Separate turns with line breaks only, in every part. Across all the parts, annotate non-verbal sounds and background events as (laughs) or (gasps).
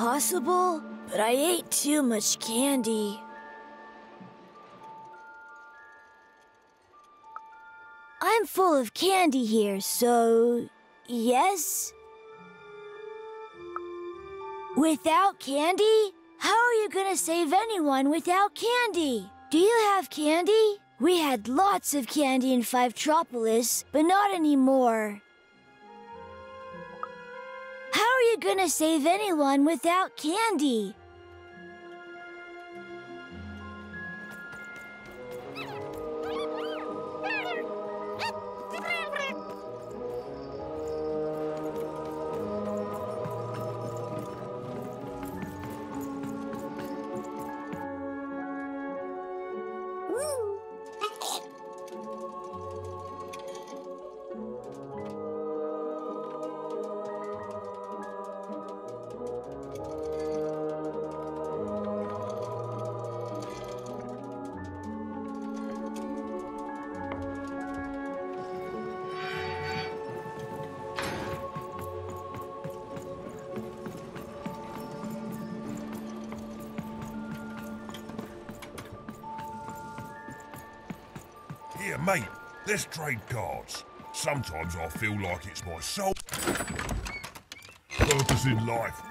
possible, but I ate too much candy. I'm full of candy here, so yes? Without candy? How are you gonna save anyone without candy? Do you have candy? We had lots of candy in Fivetropolis, but not anymore. How are you gonna save anyone without candy?
Let's trade cards. Sometimes I feel like it's my sole purpose in life. (laughs)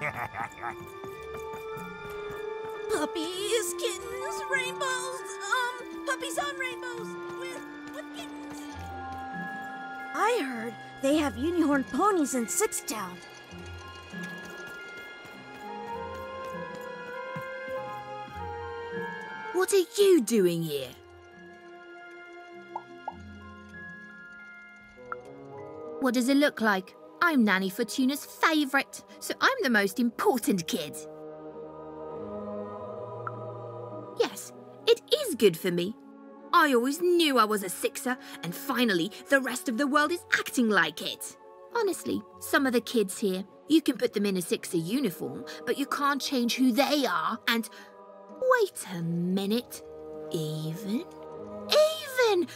Puppies, kittens, rainbows, um, puppies on rainbows with, with kittens. I heard they have unicorn ponies in Sixtown.
What are you doing here? What does it look like? I'm Nanny Fortuna's favourite, so I'm the most important kid. Yes, it is good for me. I always knew I was a sixer, and finally, the rest of the world is acting like it. Honestly, some of the kids here, you can put them in a sixer uniform, but you can't change who they are, and. Wait a minute. Even? Even!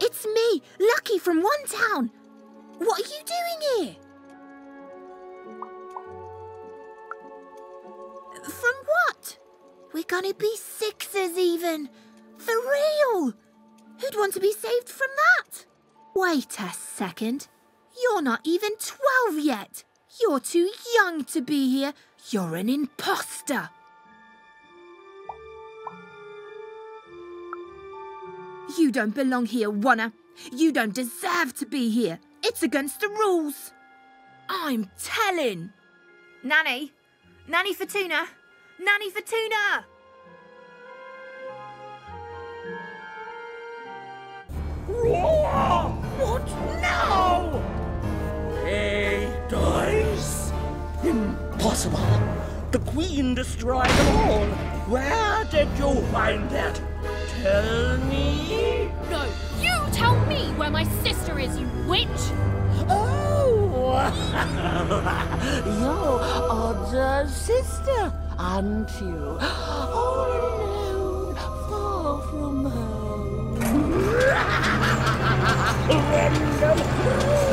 It's me, Lucky from One Town. What are you doing here? From what? We're gonna be sixers even. For real. Who'd want to be saved from that? Wait a second. You're not even 12 yet. You're too young to be here. You're an imposter. You don't belong here, Wanna. You don't deserve to be here. It's against the rules. I'm telling. Nanny. Nanny Fortuna. Nanny Fortuna.
What now? He dies? Impossible. The Queen destroyed them all. Where did you find that? Tell me.
No, you tell me where my sister is, you witch!
Oh, (laughs) your other sister, aren't you? All alone, far from home. (laughs)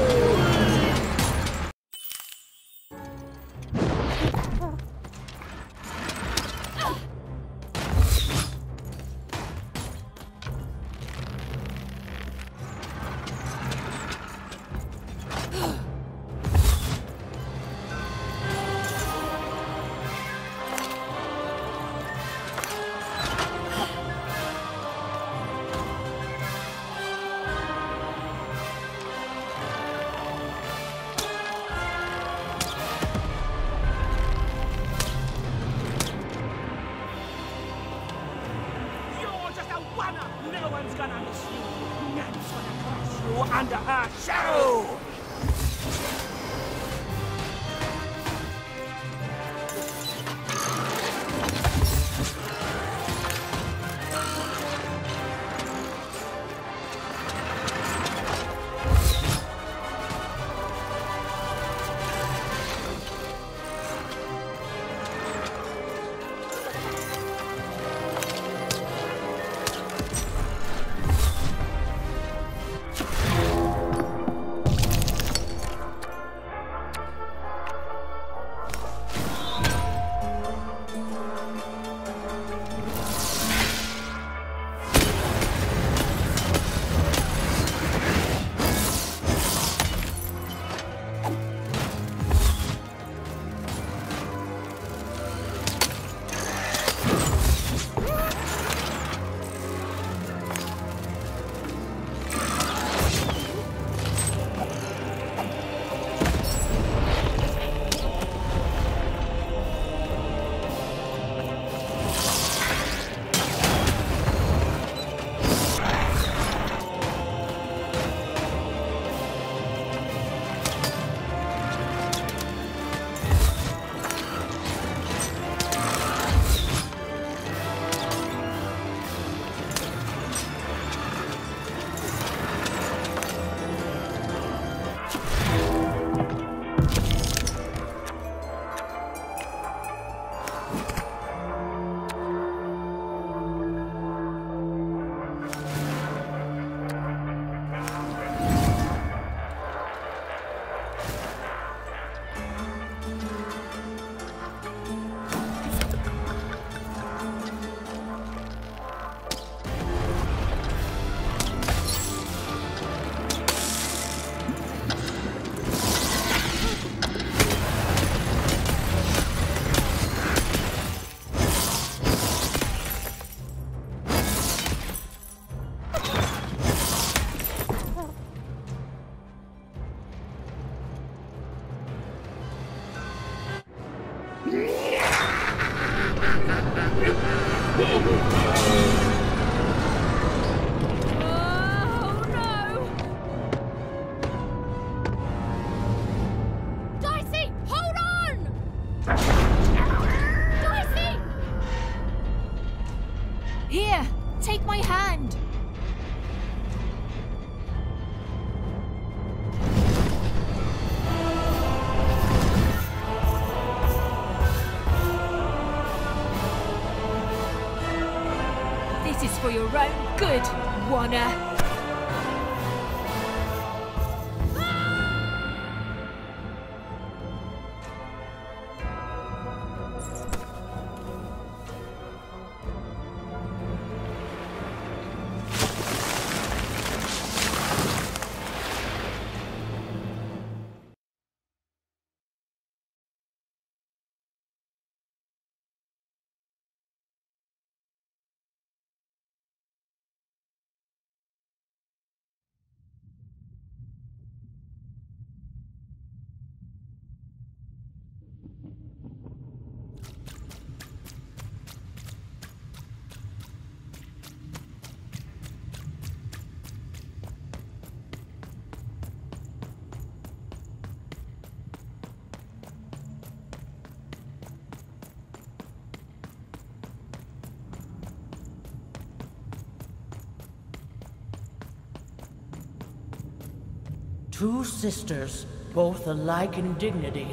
Two sisters, both alike in dignity.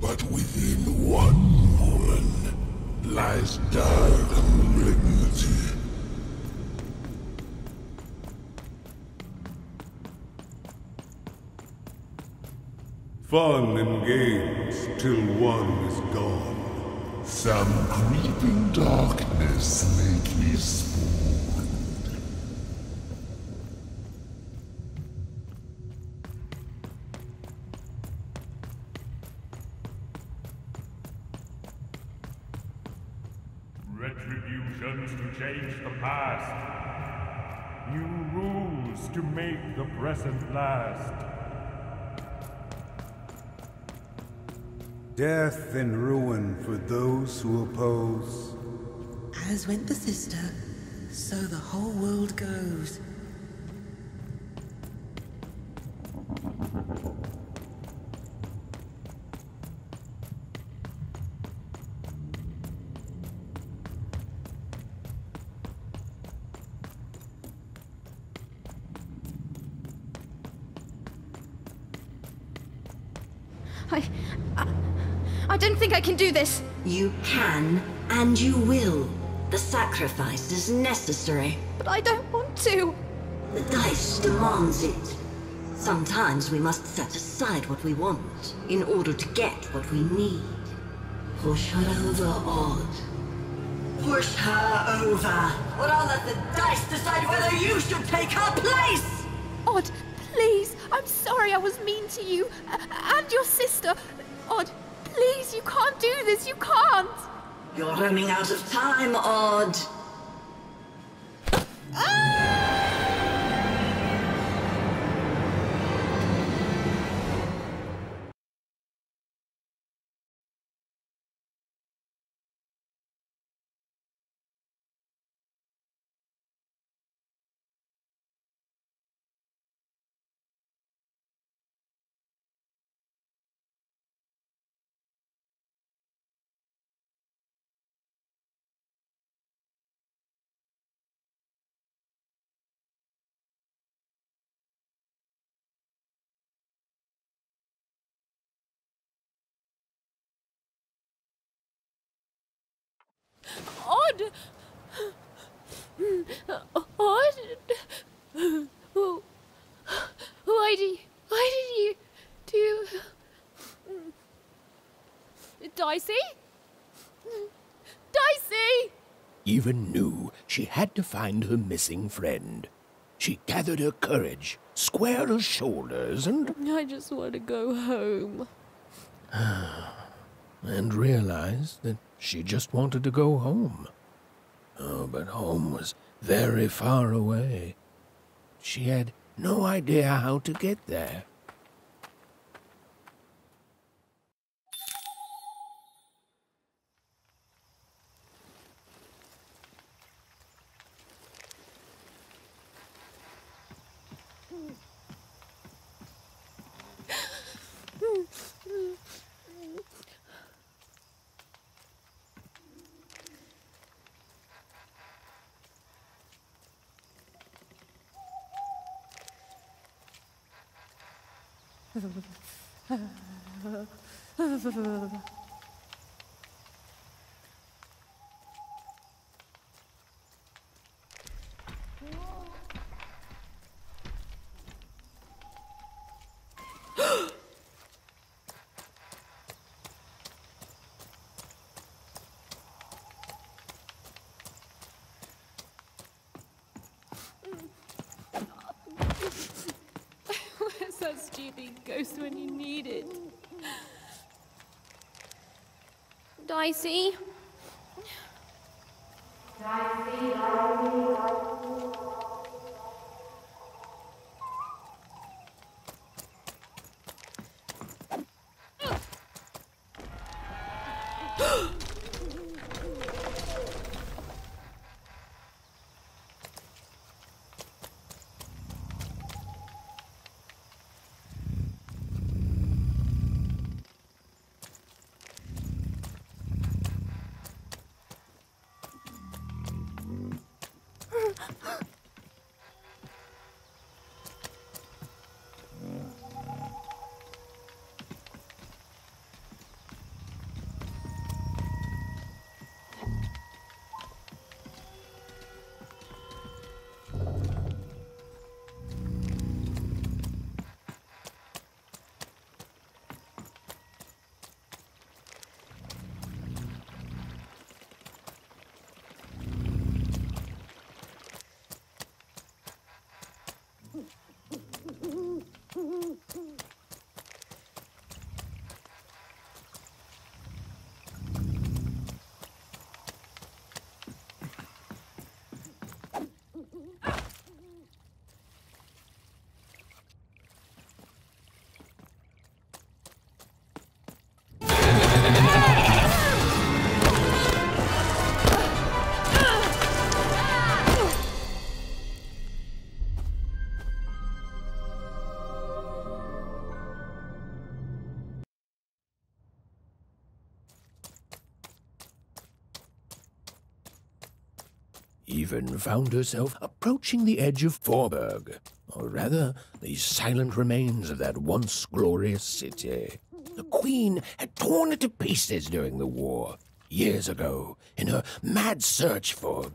But within one woman lies dark malignity.
Fun and games till one is gone.
Some creeping darkness lately me
Retributions to change the past. New rules to make last.
Death and ruin for those who oppose.
As went the sister, so the whole world goes.
I, I. I don't think I can do this.
You can, and you will. The sacrifice is necessary.
But I don't want to.
The dice demands it. Sometimes we must set aside what we want in order to get what we need. Push her over, Odd. Push her over. Or I'll let the dice decide whether you should take her place!
Odd, please. I'm sorry I was mean to you. And your sister. Odd, please, you can't do this. You can't.
You're running out of time, Odd.
Odd! Odd! Why you, why did you do... Dicey? Dicey!
Even knew she had to find her missing friend. She gathered her courage, squared her shoulders, and.
I just want to go home. (sighs)
and realized that she just wanted to go home. Oh, but home was very far away. She had no idea how to get there.
Where's that stupid ghost when you need it? Dicey?
Even found herself approaching the edge of Fourburg, or rather, the silent remains of that once glorious city. The Queen had torn it to pieces during the war, years ago, in her mad search for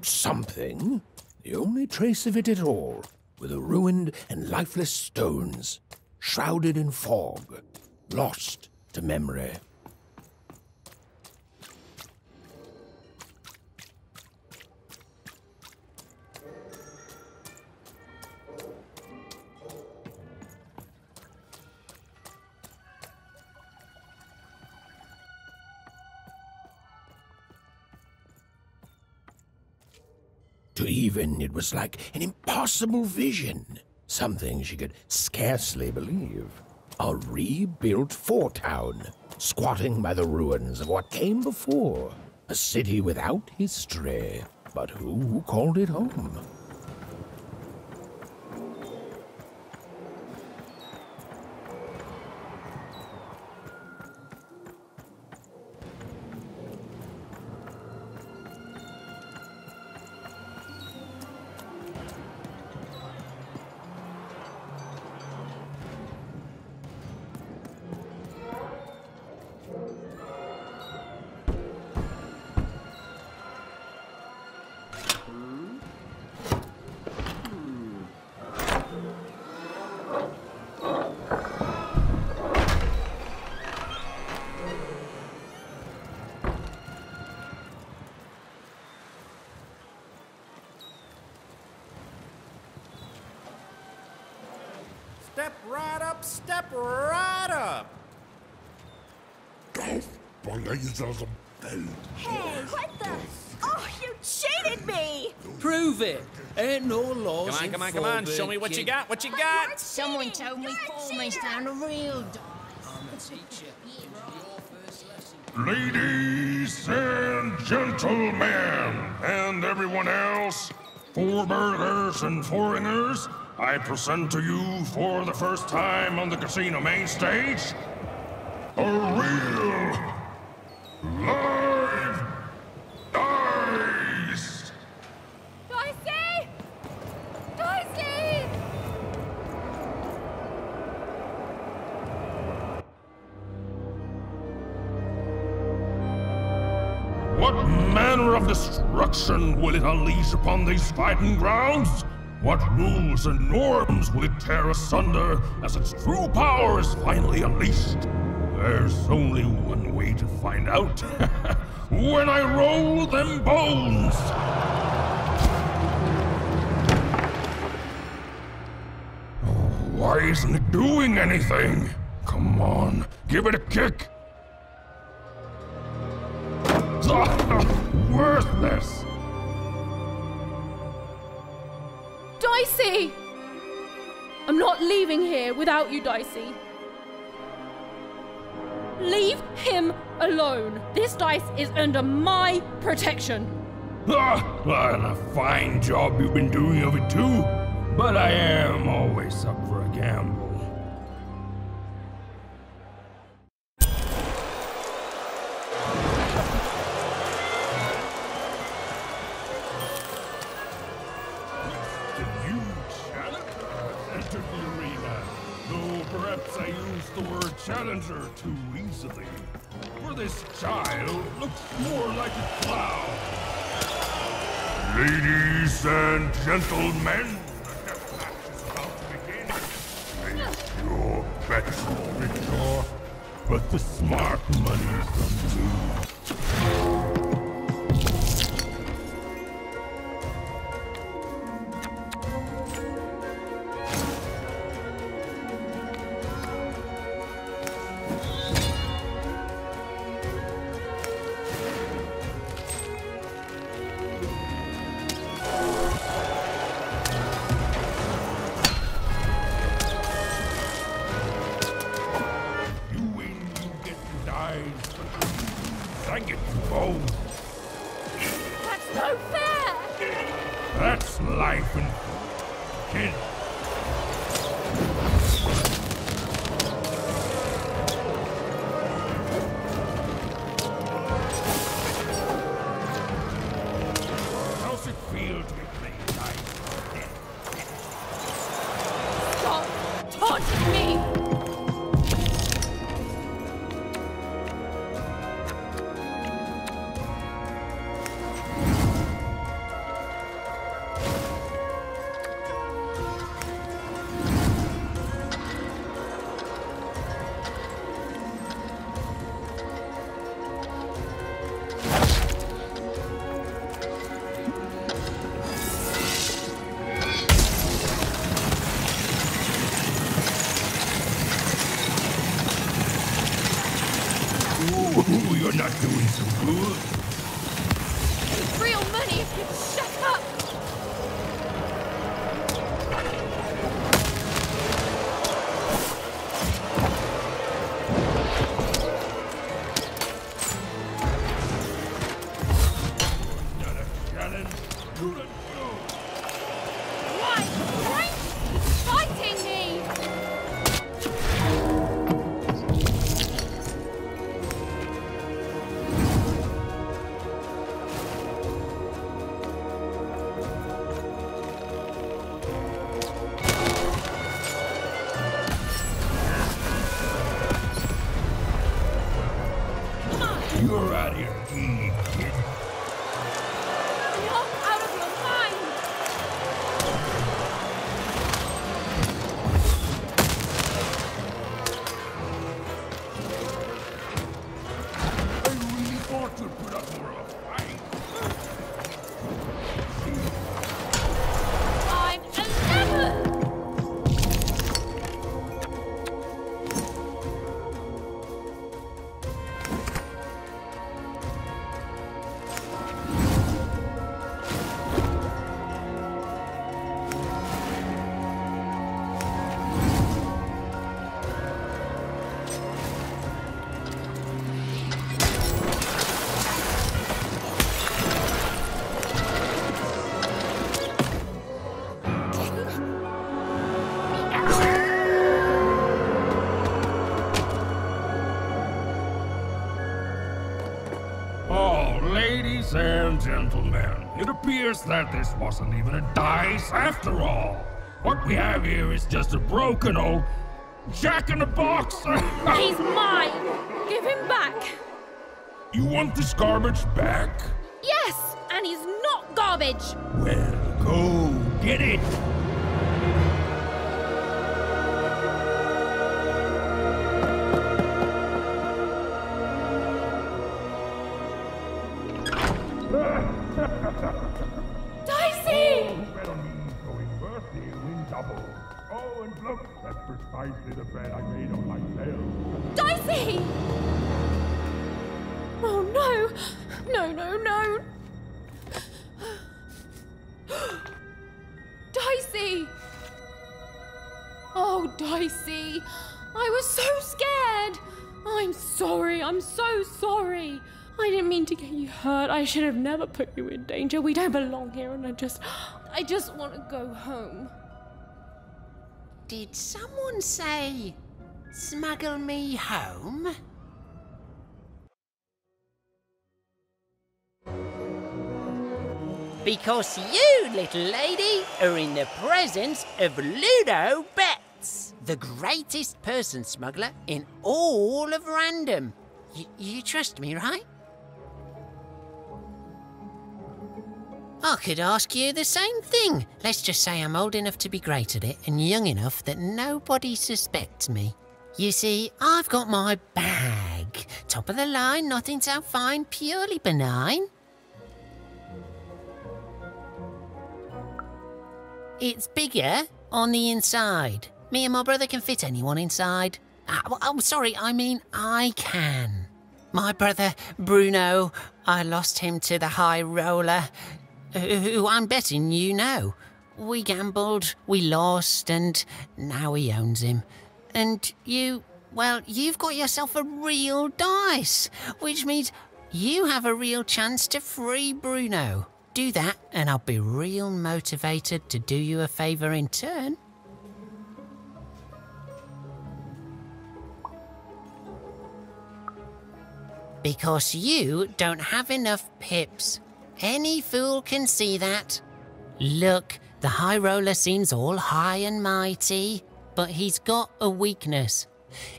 something. The only trace of it at all were the ruined and lifeless stones, shrouded in fog, lost to memory. Was like an impossible vision, something she could scarcely believe. A rebuilt fort town, squatting by the ruins of what came before. A city without history, but who called it home?
Up, step right up.
Golf Blazers Belt.
Hey, what the? Oh, you cheated me!
Prove it. Ain't no laws.
Come on, come on, come on. Show me what you got. What you got?
Someone told me Pullman's down a real dog.
Ladies and gentlemen, and everyone else, Fourburgers and foreigners, I present to you for the first time on the casino main stage a real live dice.
Dicey! Dicey!
What manner of destruction will it unleash upon these fighting grounds? What rules and norms will it tear asunder as its true power is finally unleashed? There's only one way to find out. (laughs) when I roll them bones! Oh, why isn't it doing anything? Come on, give it a kick!
Here without you, Dicey. Leave him alone. This dice is under my protection.
Ah, and a fine job you've been doing of it too. But I am always up for a gamble. Challenger too easily. For this child looks more like a clown. Ladies and gentlemen, the match is about to begin. Place your bets, Victor. But the smart money's on me. Gentlemen, it appears that this wasn't even a dice after all. What we have here is just a broken old jack in the box. (laughs)
He's mine! Give him back!
you want this garbage back?
Yes! And he's not garbage!
Well, go get it.
Should have never put you in danger. We don't belong here, and I just. I just want to go home.
Did someone say, smuggle me home? Because you, little lady, are in the presence of Ludo Betts, the greatest person smuggler in all of Random. You trust me, right? I could ask you the same thing. Let's just say I'm old enough to be great at it and young enough that nobody suspects me. You see, I've got my bag. Top of the line, nothing so fine, purely benign. It's bigger on the inside. Me and my brother can fit anyone inside. Ah, well, oh, sorry, I mean I can. My brother, Bruno, I lost him to the high roller, who I'm betting you know. We gambled, we lost, and now he owns him. And you, well, you've got yourself a real dice, which means you have a real chance to free Bruno. Do that, and I'll be real motivated to do you a favour in turn. Because you don't have enough pips. Any fool can see that. Look, the High Roller seems all high and mighty, but he's got a weakness.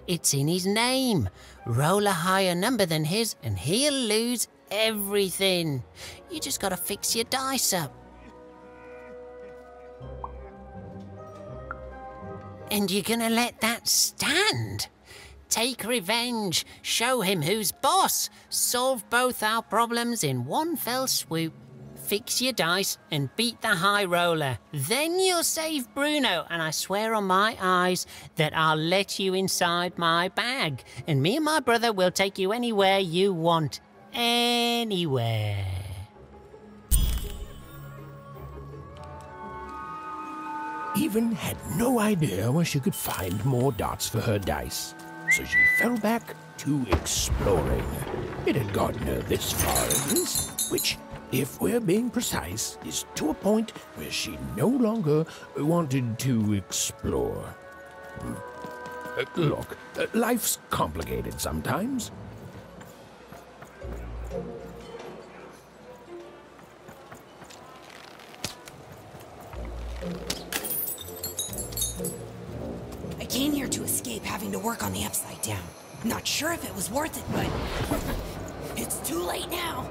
It's in his name. Roll a higher number than his, and he'll lose everything. You just gotta fix your dice up. And you're gonna let that stand? Take revenge, show him who's boss, solve both our problems in one fell swoop. Fix your dice and beat the high roller. Then you'll save Bruno, and I swear on my eyes that I'll let you inside my bag. And me and my brother will take you anywhere you want. Anywhere.
Even had no idea where she could find more dots for her dice, so she fell back to exploring. It had gotten her this far, which if we're being precise, is to a point where she no longer wanted to explore. Hmm. Uh, look, uh, life's complicated sometimes.
Having to work on the Upside Down. Not sure if it was worth it, but (laughs) it's too late now.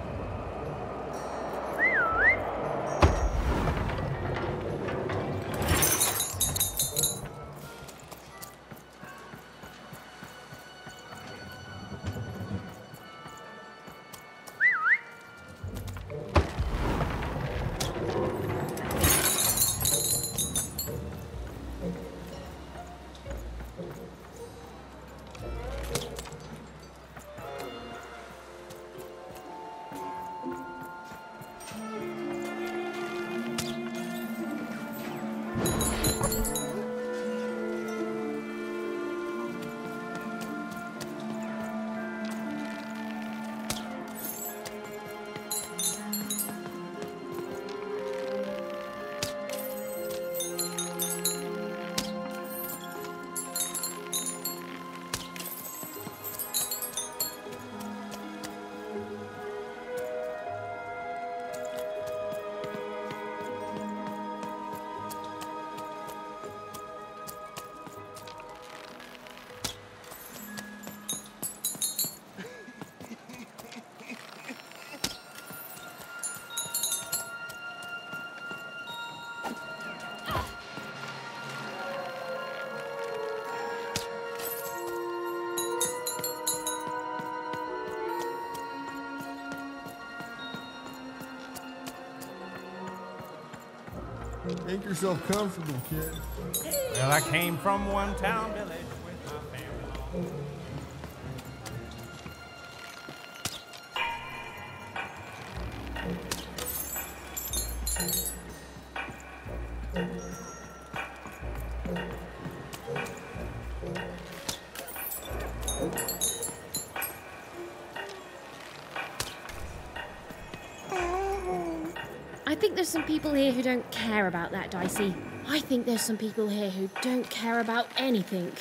Yourself comfortable, kid.
Well, I came from one town village
people here who don't care about that, Dicey. I think there's some people here who don't care about anything.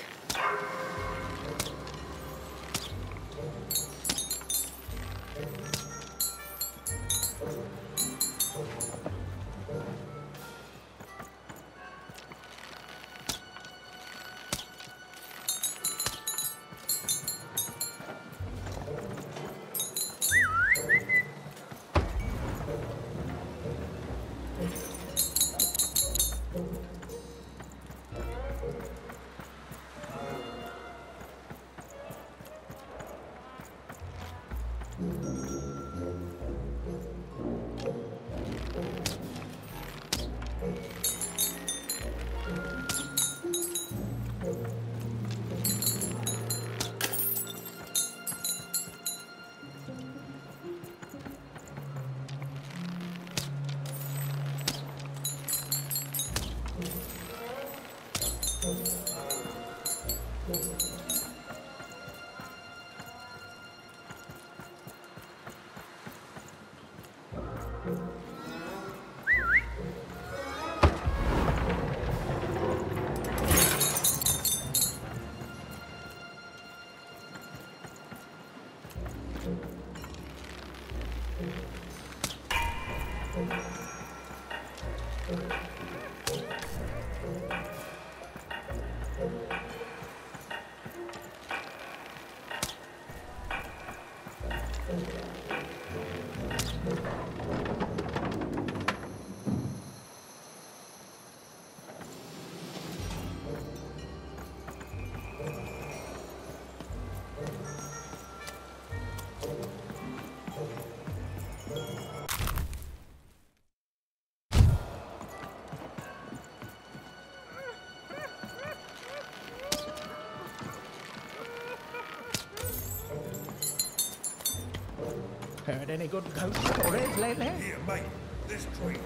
Any good ghost stories lately?
Here, mate. This tree.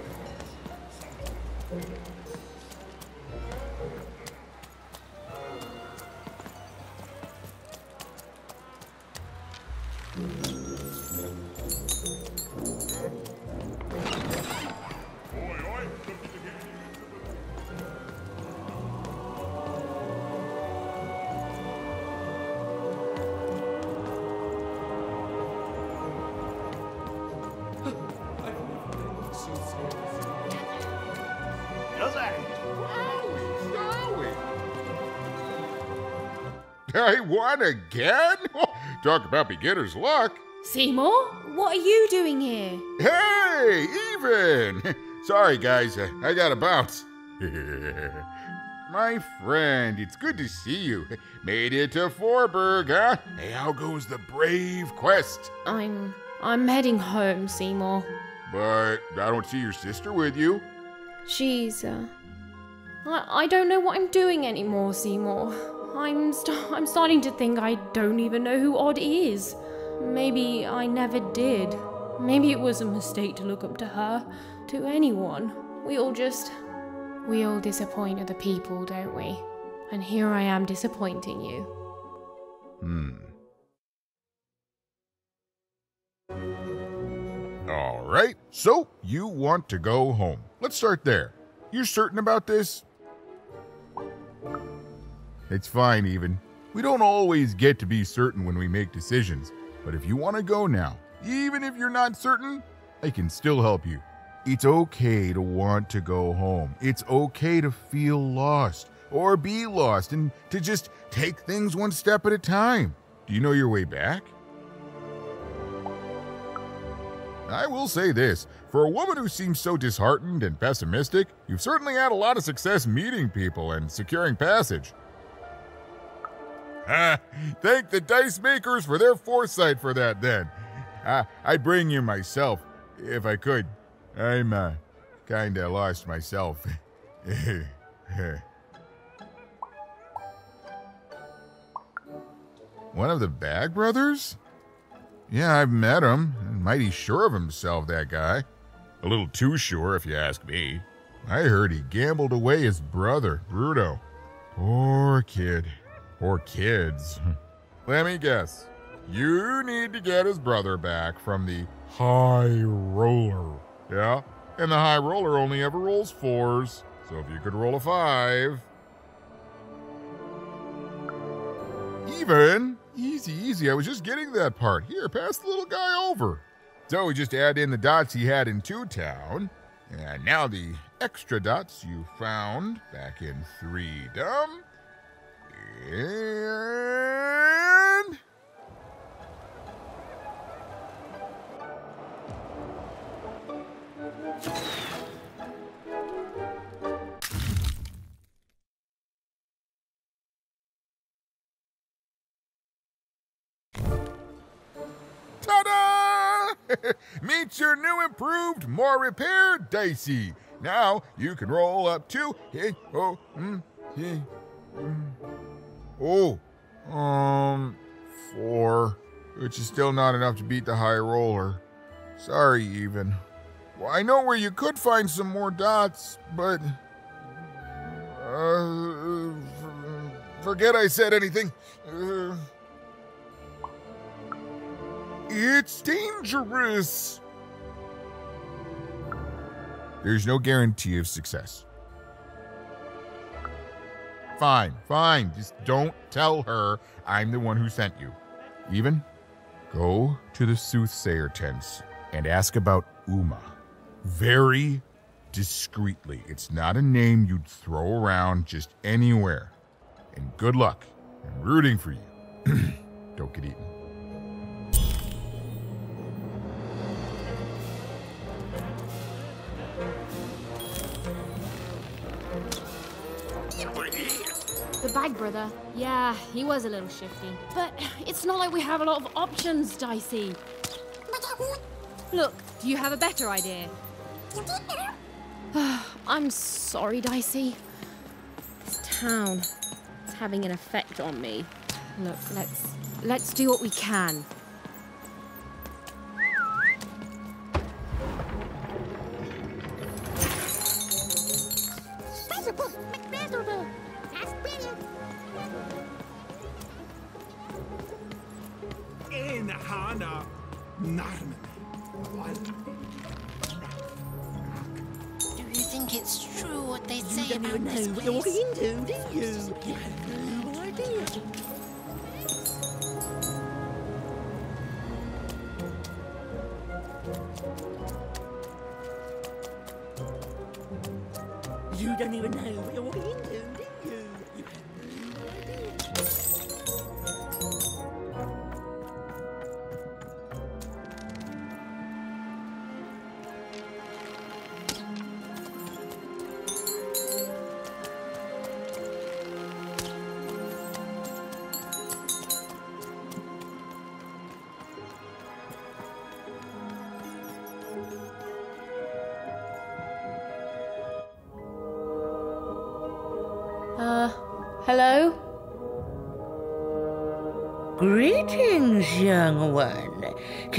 I won again? (laughs) Talk about beginner's luck.
Seymour, what are you doing here?
Hey, Even! (laughs) Sorry, guys, uh, I gotta bounce. (laughs) My friend, it's good to see you. Made it to Fourburg, huh? Hey, how goes the brave quest?
I'm. I'm heading home, Seymour.
But I don't see your sister with you.
She's, uh. I, I don't know what I'm doing anymore, Seymour. I'm, st- I'm starting to think I don't even know who Odd is. Maybe I never did. Maybe it was a mistake to look up to her, to anyone. We all just. We all disappoint other people, don't we? And here I am disappointing you.
Hmm. All right, so you want to go home. Let's start there. You're certain about this? It's fine, Even. We don't always get to be certain when we make decisions, but if you want to go now, even if you're not certain, I can still help you. It's okay to want to go home. It's okay to feel lost or be lost and to just take things one step at a time. Do you know your way back? I will say this for a woman who seems so disheartened and pessimistic, you've certainly had a lot of success meeting people and securing passage. (laughs) Thank the dice makers for their foresight for that, then. Ah, I'd bring you myself, if I could. I'm, uh, kinda lost myself. (laughs) One of the Bag Brothers? Yeah, I've met him. Mighty sure of himself, that guy. A little too sure, if you ask me. I heard he gambled away his brother, Bruto. Poor kid. Poor kids. (laughs) Let me guess. You need to get his brother back from the High Roller. Yeah? And the High Roller only ever rolls fours. So if you could roll a five. Even. Easy, easy. I was just getting that part. Here, pass the little guy over. So we just add in the dots he had in Two Town. And now the extra dots you found back in Threedom. And. Ta-da! (laughs) Meet your new improved, more repaired Dicey. Now you can roll up to oh, mm, mm. Oh, um, four, which is still not enough to beat the high roller. Sorry, Even. Well, I know where you could find some more dots, but uh, forget I said anything. Uh, it's dangerous. There's no guarantee of success. Fine, fine. Just don't tell her I'm the one who sent you. Even, go to the soothsayer tents and ask about Uma. Very discreetly. It's not a name you'd throw around just anywhere. And good luck. I'm rooting for you. (clears throat) don't get eaten.
Brother. Yeah, he was a little shifty. But it's not like we have a lot of options, Dicey. Look, do you have a better idea? (sighs) I'm sorry, Dicey. This town is having an effect on me. Look, let's let's do what we can.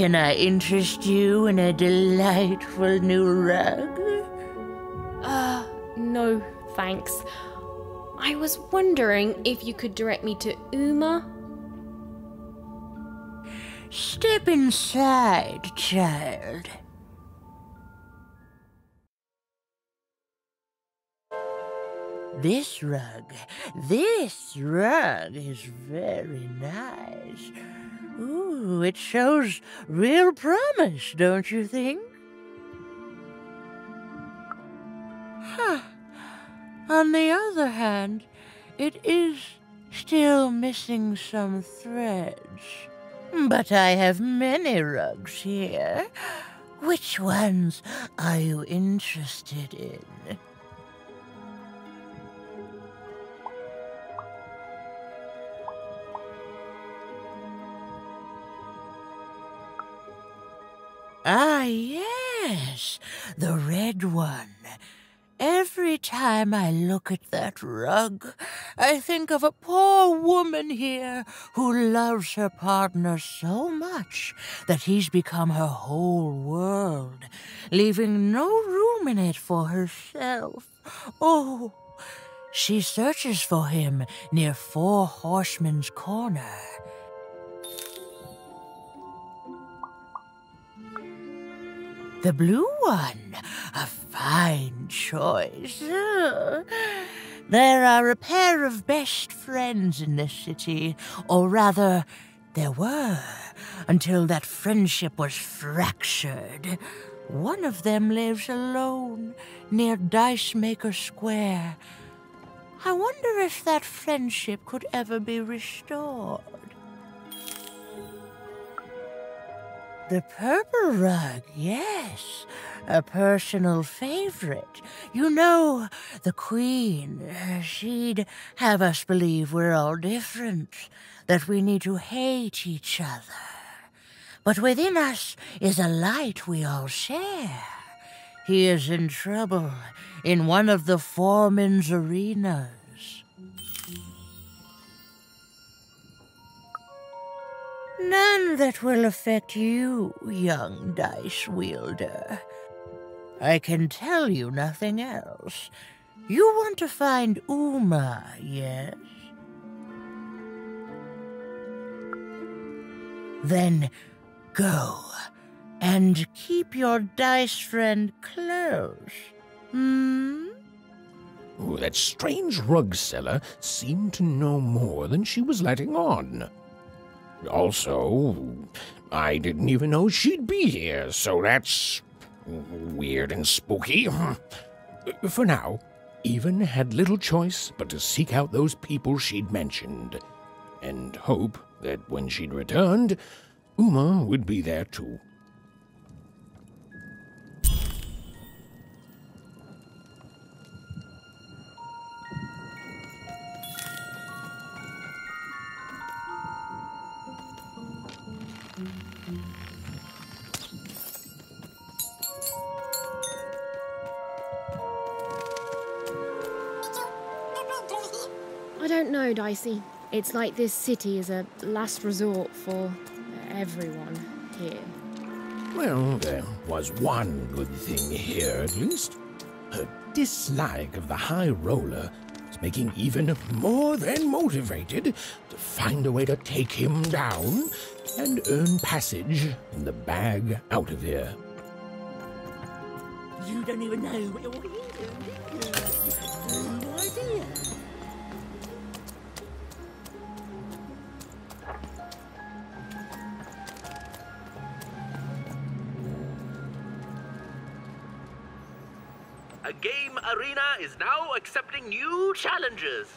Can I interest you in a delightful new rug?
Uh, no, thanks. I was wondering if you could direct me to Uma.
Step inside, child. This rug, this rug is very nice. Ooh, it shows real promise, don't you think? Huh. On the other hand, it is still missing some threads. But I have many rugs here. Which ones are you interested in? Ah, yes, the red one. Every time I look at that rug, I think of a poor woman here who loves her partner so much that he's become her whole world, leaving no room in it for herself. Oh, she searches for him near Four Horsemen's Corner. The blue one, a fine choice. There are a pair of best friends in this city, or rather, there were, until that friendship was fractured. One of them lives alone near Dice Maker Square. I wonder if that friendship could ever be restored. The purple rug, yes. A personal favorite. You know, the Queen, she'd have us believe we're all different, that we need to hate each other. But within us is a light we all share. He is in trouble in one of the foreman's arenas. None that will affect you, young dice wielder. I can tell you nothing else. You want to find Uma, yes? Then go and keep your dice friend close. Hmm?
Ooh, that strange rug seller seemed to know more than she was letting on. Also, I didn't even know she'd be here, so that's weird and spooky. For now, Even had little choice but to seek out those people she'd mentioned, and hope that when she'd returned, Uma would be there too.
Don't know, Dicey. It's like this city is a last resort for everyone here.
Well, there was one good thing here, at least. Her dislike of the High Roller is making Even more than motivated to find a way to take him down and earn passage in the bag out of here.
You don't even know
new challenges.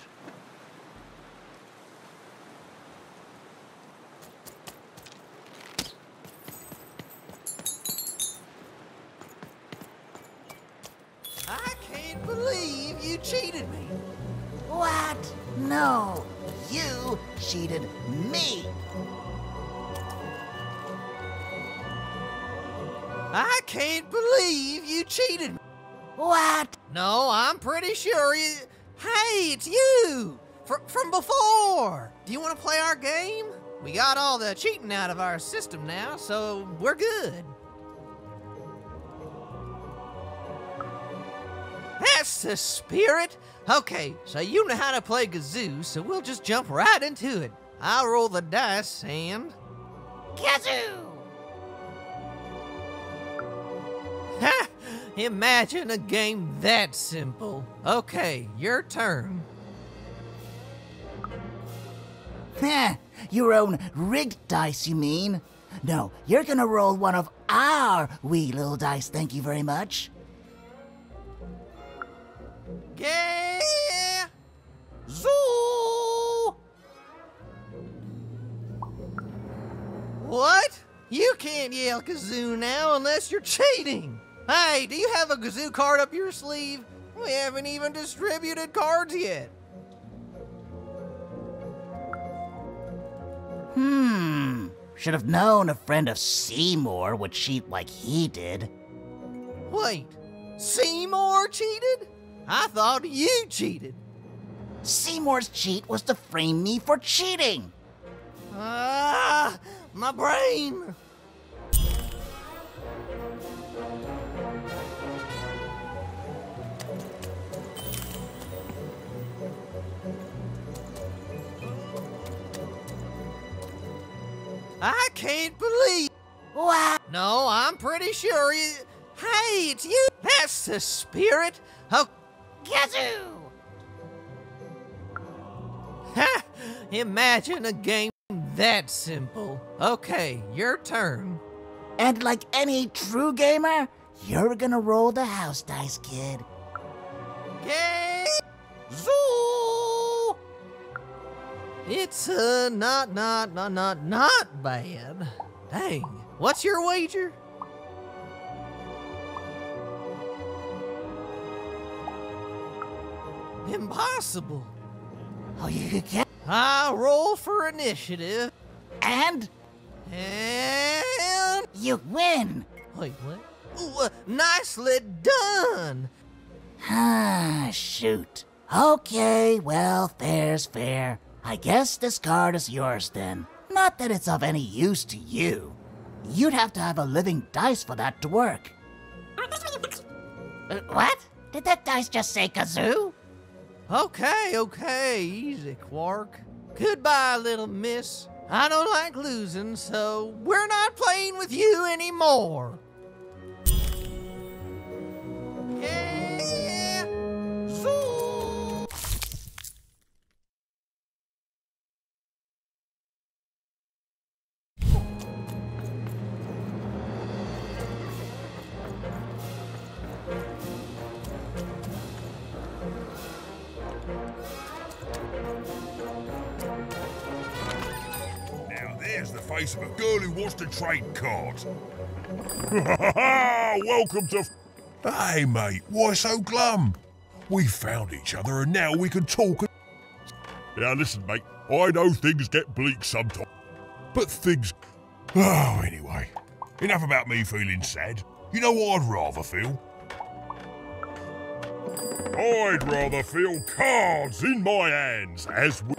Got all the cheating out of our system now, so we're good. That's the spirit! Okay, so you know how to play Gazoo, so we'll just jump right into it. I'll roll the dice and.
Gazoo!
Ha! (laughs) Imagine a game that simple. Okay, your turn.
Eh, your own rigged dice, you mean? No, you're gonna roll one of our wee little dice, thank you very much.
Yeah! Zoo! What? You can't yell kazoo now unless you're cheating. Hey, do you have a kazoo card up your sleeve? We haven't even distributed cards yet.
Hmm. Should have known a friend of Seymour would cheat like he did.
Wait, Seymour cheated? I thought you cheated.
Seymour's cheat was to frame me for cheating.
Ah, my brain. I can't believe.
What?
No, I'm pretty sure you. Hey, it's you. That's the spirit. of
Gazoo!
ha! Imagine a game that simple. Okay, your turn.
And like any true gamer, you're gonna roll the house dice, kid.
Game Zoo. It's uh not not not not not bad. Dang. What's your wager? Impossible.
Oh, you can
I'll roll for initiative.
And
And
you win.
wait, what? Ooh, uh, nicely done.
Ah, shoot. Okay, well, fair's fair. I guess this card is yours then. Not that it's of any use to you. You'd have to have a living dice for that to work. Uh, what? Did that dice just say kazoo?
Okay, okay, easy, Quark. Goodbye, little miss. I don't like losing, so we're not playing with you anymore. Yeah. Zoo.
Face of a girl who wants to trade cards. (laughs) Welcome to. Hey, mate, why so glum? We found each other and now we can talk. Now listen, mate, I know things get bleak sometimes, but things. Oh, anyway, enough about me feeling sad. You know what I'd rather feel? I'd rather feel cards in my hands as we.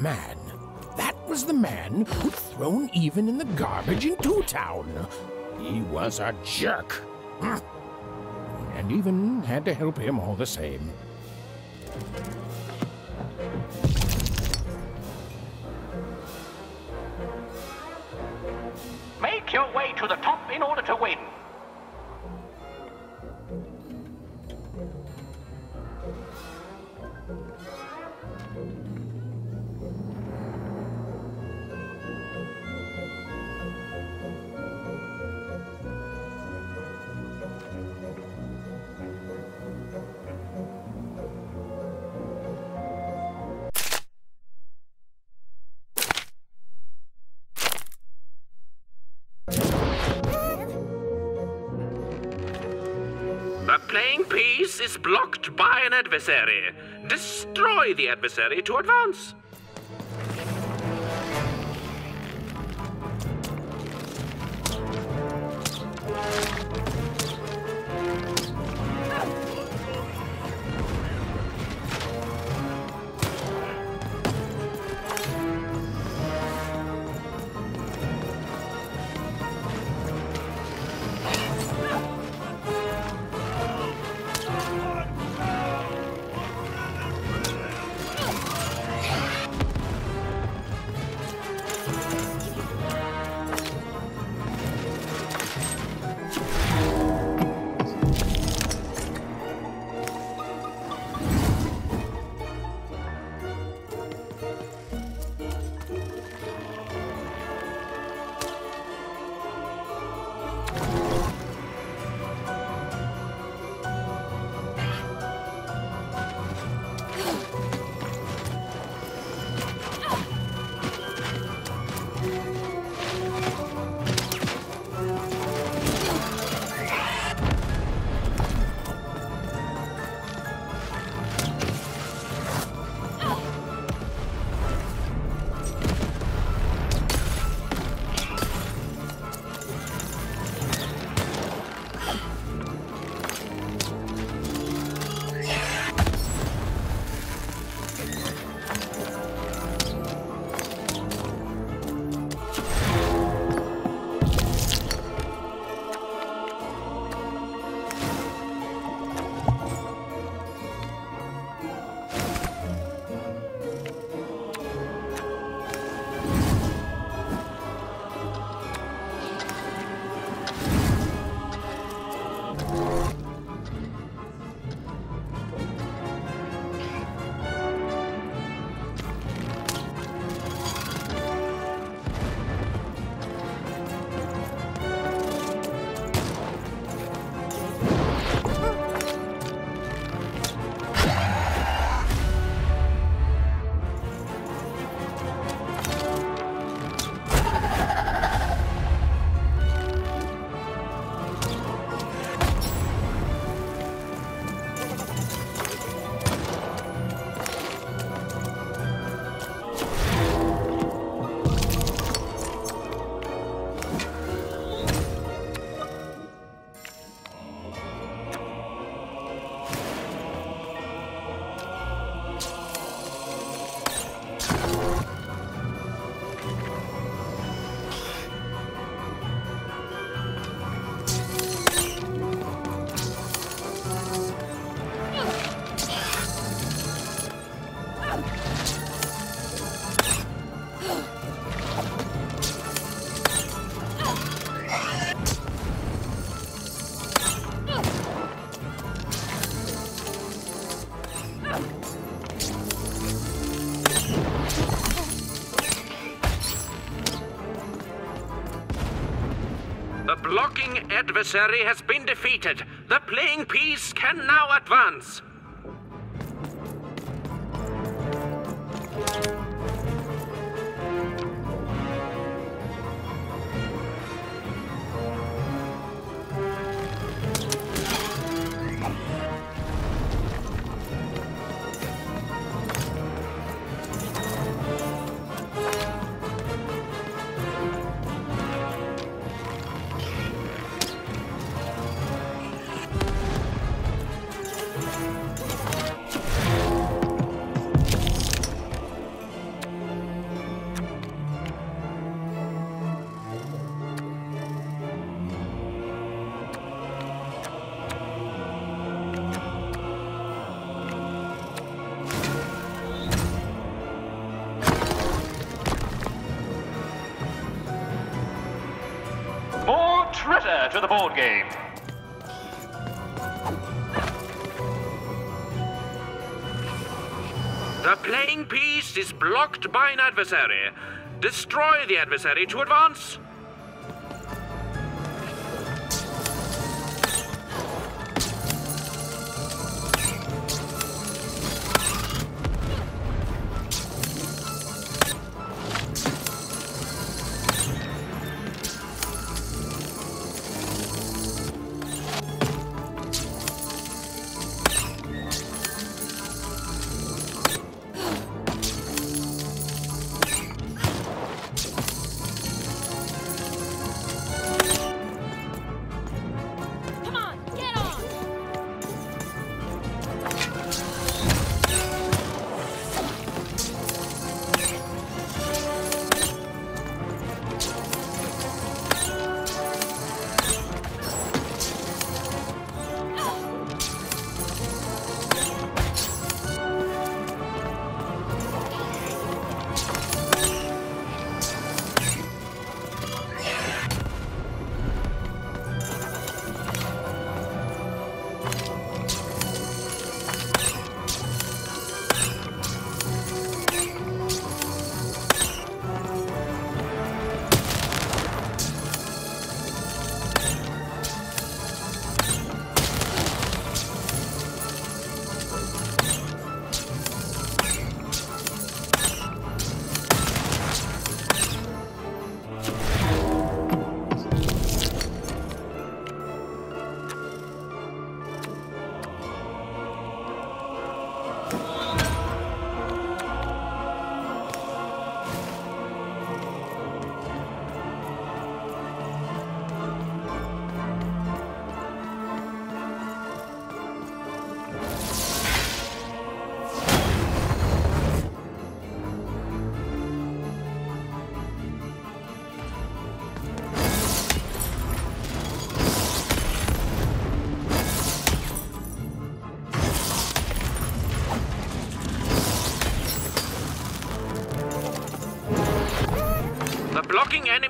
Man. That was the man who'd thrown Even in the garbage in Two Town. He was a jerk. Hmm. And Even had to help him all the same.
Make your way to the top in order to win.
By an adversary. Destroy the adversary to advance. Adversary has been defeated. The playing piece can now advance.
To the board game.
The playing piece is blocked by an adversary. Destroy the adversary to advance.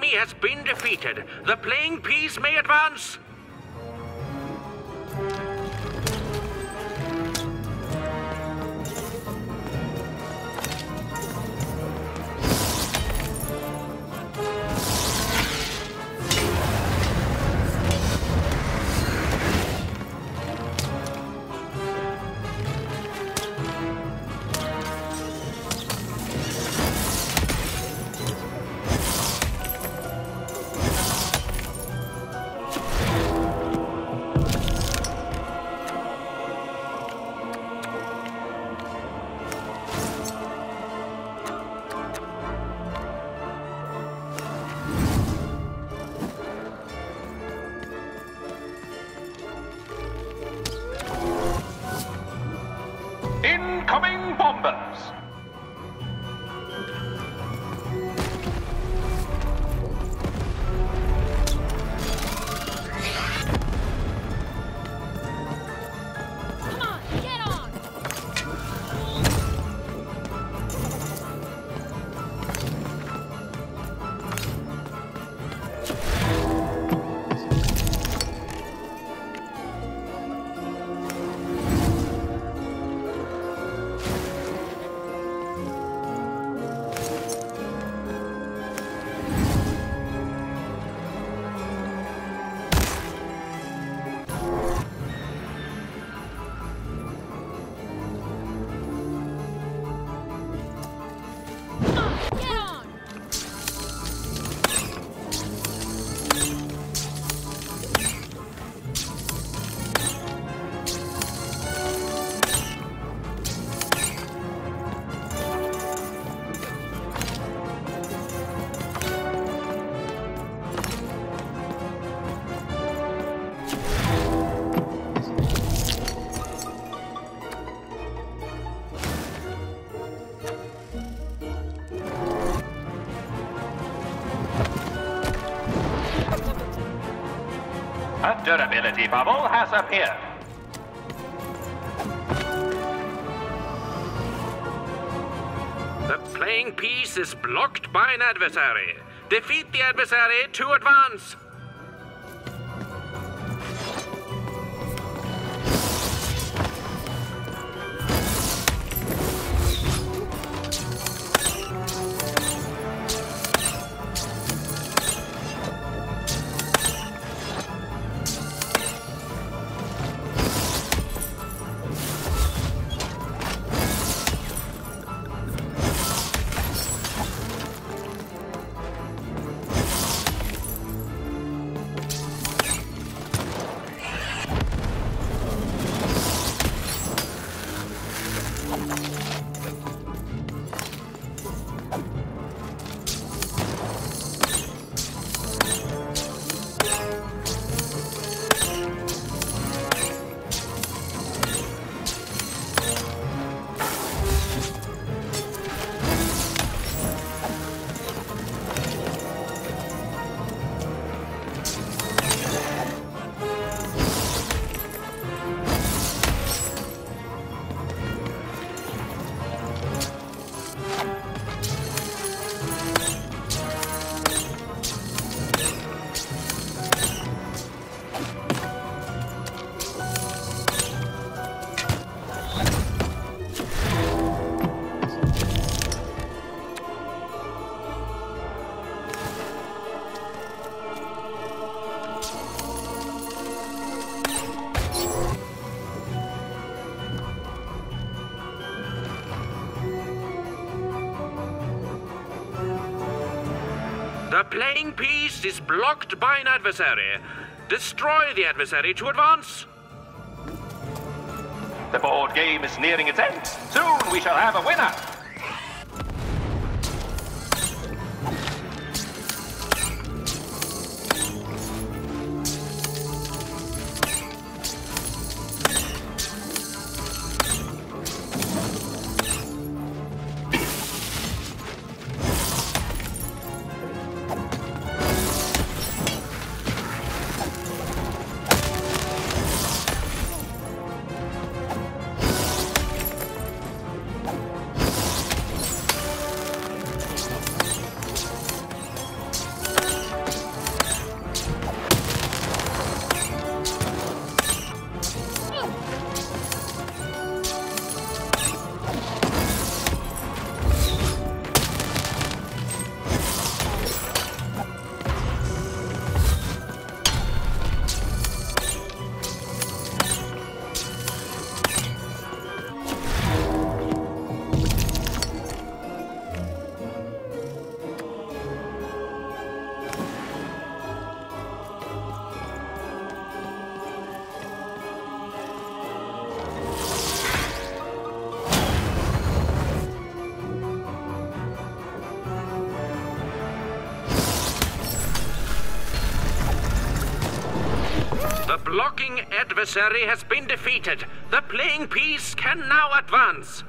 Enemy has been defeated. The playing piece may advance.
Bubble has appeared.
The playing piece is blocked by an adversary. Defeat the adversary to advance. Blocked by an adversary. Destroy the adversary to advance.
The board game is nearing its end. Soon we shall have a winner.
Adversary has been defeated. The playing piece can now advance.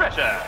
More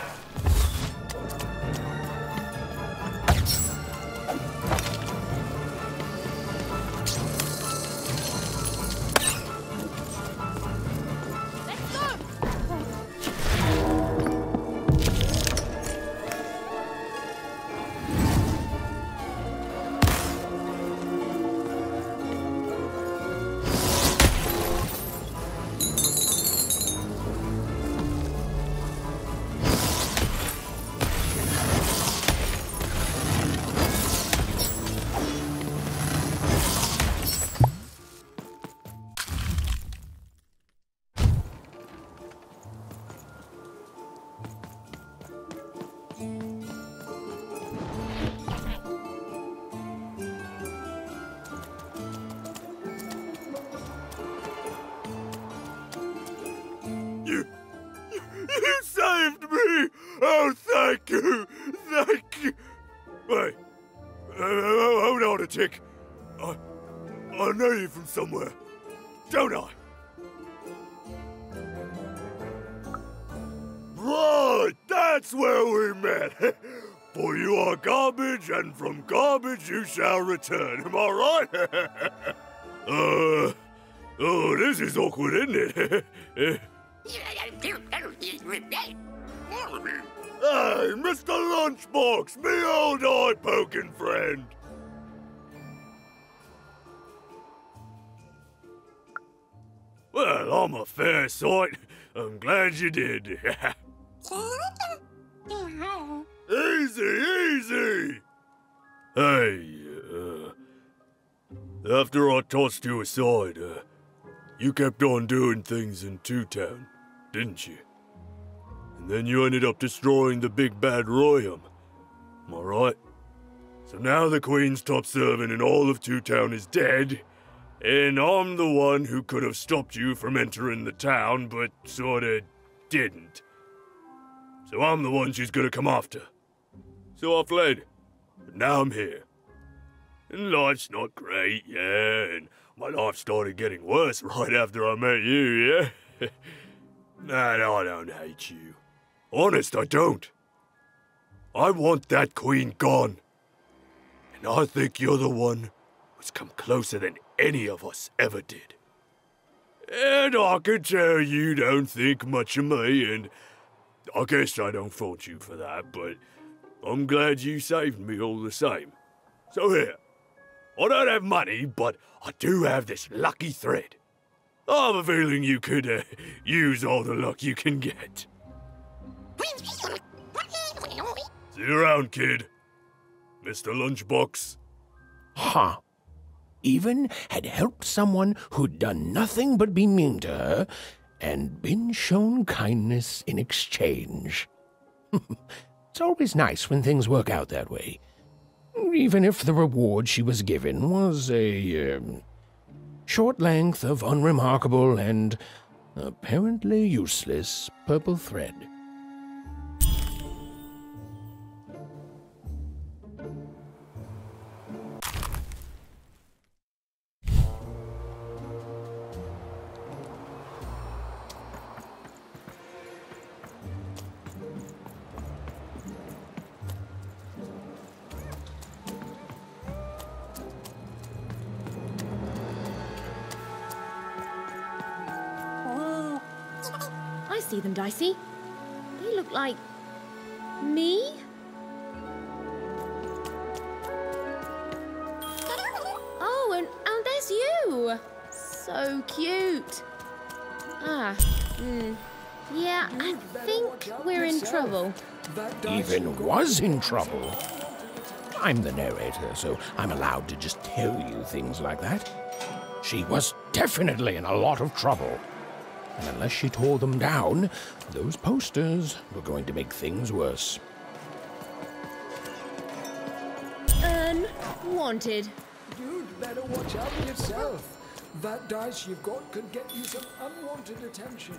tick. I, I know you from somewhere, don't I? Right, that's where we met. (laughs) For you are garbage, and from garbage you shall return. Am I right? (laughs) uh, oh, this is awkward, isn't it? (laughs) Hey, Mr. Lunchbox, me old eye poking friend. Well, I'm a fair sight. I'm glad you did. easy, easy. Hey, uh, after I tossed you aside, uh, you kept on doing things in Two Town, didn't you? And then you ended up destroying the big bad Royum. Am I right? So now the Queen's top servant in all of Two Town is dead, and I'm the one who could have stopped you from entering the town, but sorta didn't. So I'm the one she's gonna come after. So I fled, but now I'm here. And life's not great, yeah, and my life started getting worse (laughs) right after I met you, yeah? (laughs) and I don't hate you. Honest, I don't. I want that queen gone. And I think you're the one who's come closer than any of us ever did. And I can tell you don't think much of me, and I guess I don't fault you for that, but I'm glad you saved me all the same. So here, I don't have money, but I do have this lucky thread. I have a feeling you could uh, use all the luck you can get. See you around, kid. Mr. Lunchbox.
Huh. Even had helped someone who'd done nothing but be mean to her, and been shown kindness in exchange. (laughs) it's always nice when things work out that way. Even if the reward she was given was a um, short length of unremarkable and apparently useless purple thread.
See them, Dicey. They look like. me? Oh, and, and there's you! So cute. Ah, hmm. Yeah, I think we're in trouble.
Even was in trouble. I'm the narrator, so I'm allowed to just tell you things like that. She was definitely in a lot of trouble. And unless she tore them down, those posters were going to make things worse.
Unwanted.
You'd better watch out yourself. That dice you've got could get you some unwanted attention.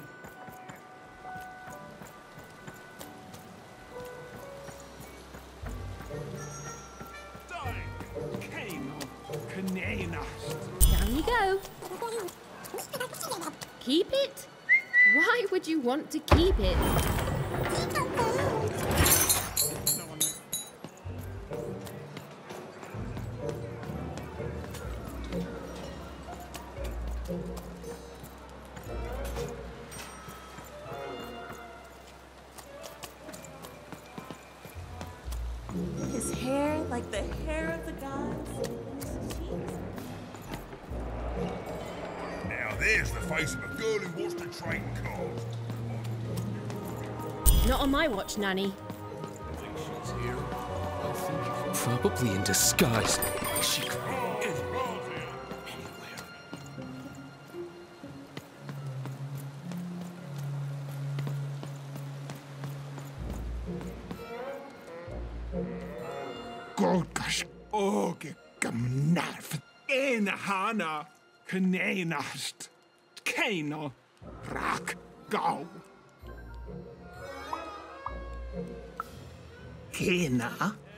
Keep it. Why would you want to keep it? Nanny.
She's here. I think probably in disguise. She could be anywhere.
Golkas oge gamnarf en hana knenast keino Kina,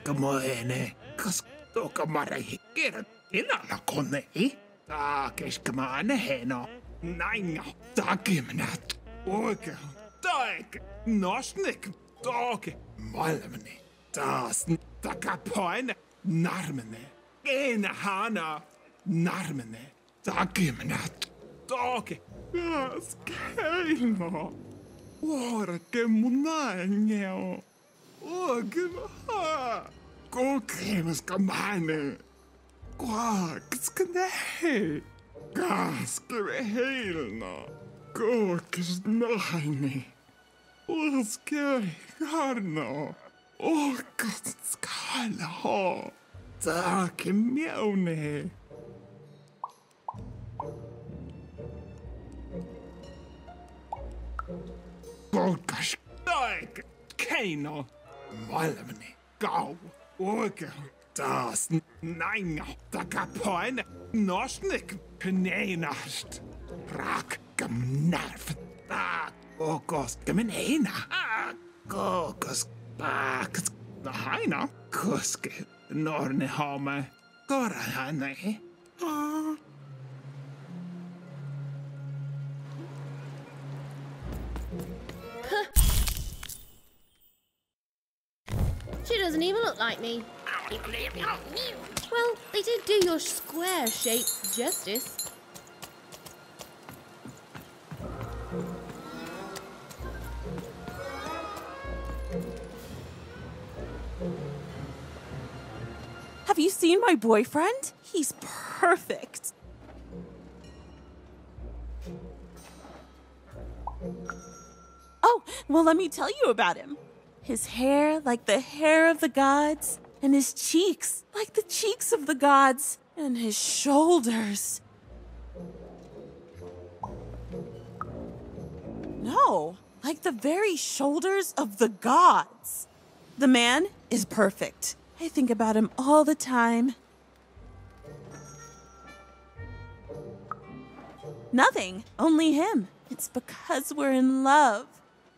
como en kasto kamari kira kina la kone es ta keskamaan heno näin takimnät oikein taik nosnik toki malmni taas takapoin narmene enhana narmene takimnät toki Pääs keino. Vuorake mun näin, joo. Go cremes gamane. Quark, gskanei. Gas gehelna. Go gsnaine. Us garno. O gskala ho. Da kemione. Go gsteig. Keiner. Molmni, gau, uge, das, nein, da kapoine, noschnik, pneinast, rak, Gemnerv. a, ogos, gmenena, a, gogos, baks, heina, kuske, norne home, gorahane, a, Huh.
She doesn't even look like me. Well, they did do your square shape justice.
Have you seen my boyfriend? He's perfect. Oh, well, let me tell you about him. His hair like the hair of the gods, and his cheeks like the cheeks of the gods, and his shoulders. No, like the very shoulders of the gods. The man is perfect. I think about him all the time. Nothing, only him. It's because we're in love.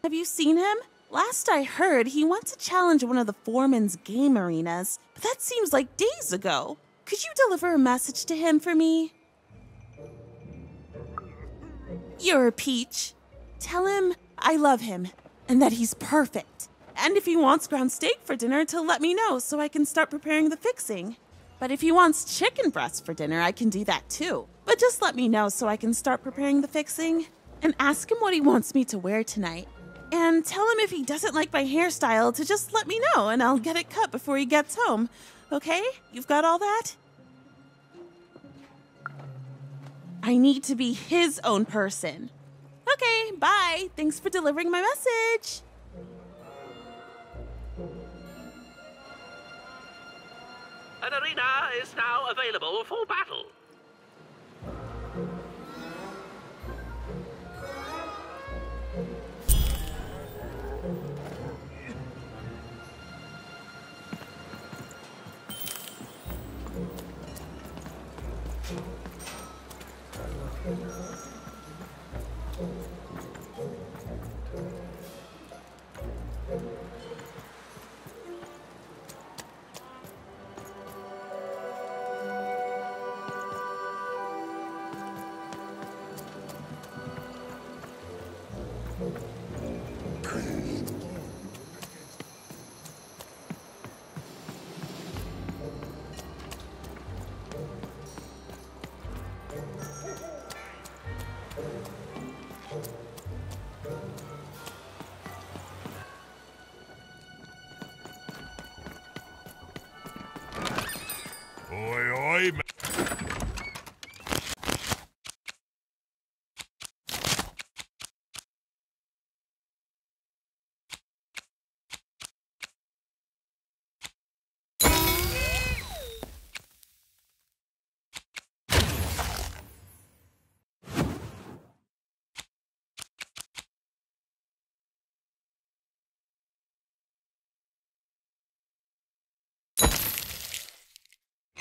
Have you seen him? Last I heard, he wants to challenge one of the foreman's game arenas, but that seems like days ago. Could you deliver a message to him for me? You're a peach. Tell him I love him and that he's perfect. And if he wants ground steak for dinner, to let me know so I can start preparing the fixing. But if he wants chicken breast for dinner, I can do that too. But just let me know so I can start preparing the fixing. And ask him what he wants me to wear tonight. And tell him if he doesn't like my hairstyle to just let me know and I'll get it cut before he gets home. Okay? You've got all that? I need to be his own person. Okay, bye. Thanks for delivering my message.
An arena is now available for battle. Obrigado.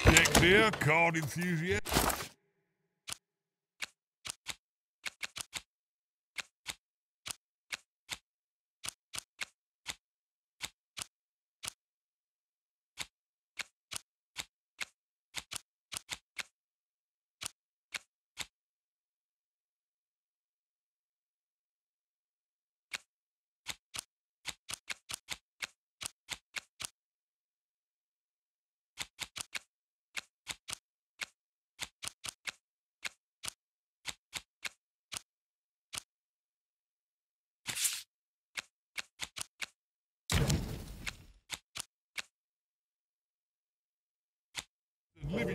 Get clear, card enthusiast.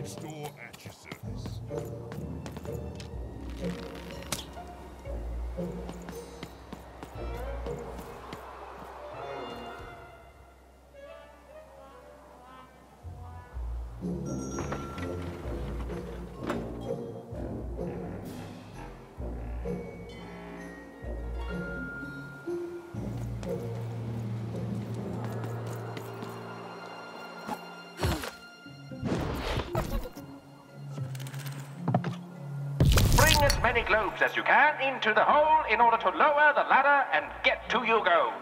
Store at your service.
Globes as you can into the hole in order to lower the ladder and get to your goal.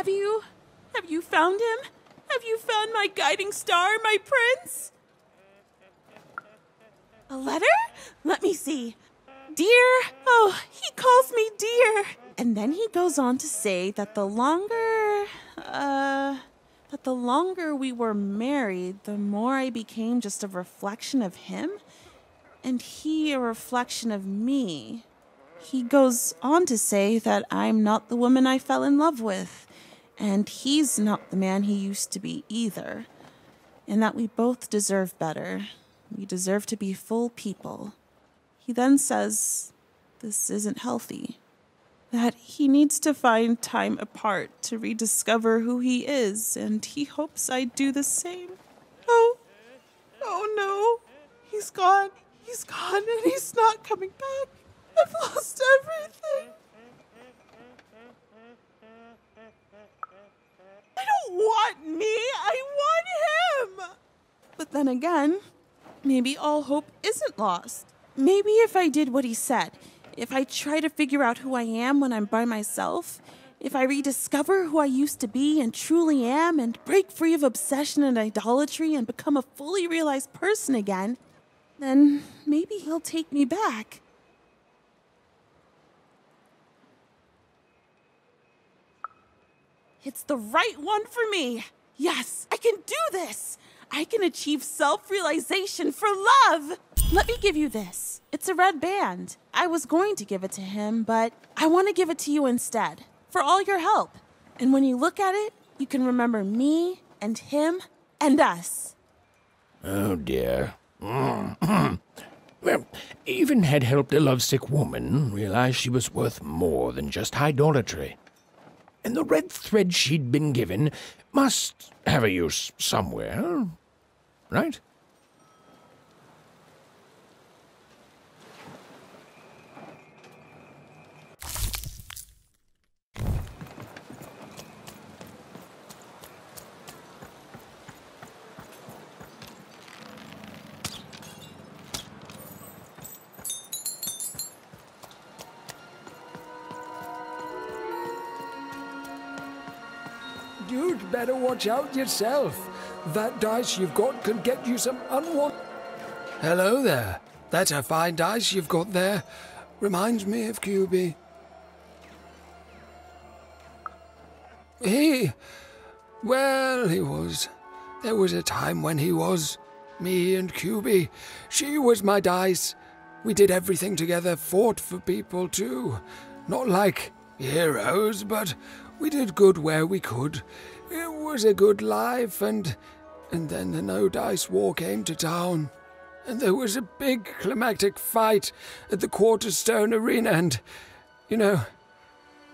Have you. Have you found him? Have you found my guiding star, my prince? A letter? Let me see. Dear. Oh, he calls me dear. And then he goes on to say that the longer. Uh. That the longer we were married, the more I became just a reflection of him, and he a reflection of me. He goes on to say that I'm not the woman I fell in love with, and he's not the man he used to be either, and that we both deserve better. We deserve to be full people. He then says this isn't healthy, that he needs to find time apart to rediscover who he is, and he hopes I do the same. Oh, oh no, he's gone. He's gone, and he's not coming back. I've lost everything. I want me. I want him. But then again, maybe all hope isn't lost. Maybe if I did what he said, if I try to figure out who I am when I'm by myself, if I rediscover who I used to be and truly am and break free of obsession and idolatry and become a fully realized person again, then maybe he'll take me back. It's the right one for me. Yes, I can do this. I can achieve self realization for love. Let me give you this. It's a red band. I was going to give it to him, but I want to give it to you instead for all your help. And when you look at it, you can remember me and him and us.
Oh dear. (clears throat) well, even had helped a lovesick woman realize she was worth more than just idolatry. And the red thread she'd been given must have a use somewhere, right?
Better watch out yourself. That dice you've got can get you some unwanted.
Hello there. That's a fine dice you've got there. Reminds me of QB. He. Well, he was. There was a time when he was. Me and QB. She was my dice. We did everything together, fought for people too. Not like heroes, but we did good where we could. It was a good life, and. And then the No Dice War came to town. And there was a big climactic fight at the Quarterstone Arena, and. You know.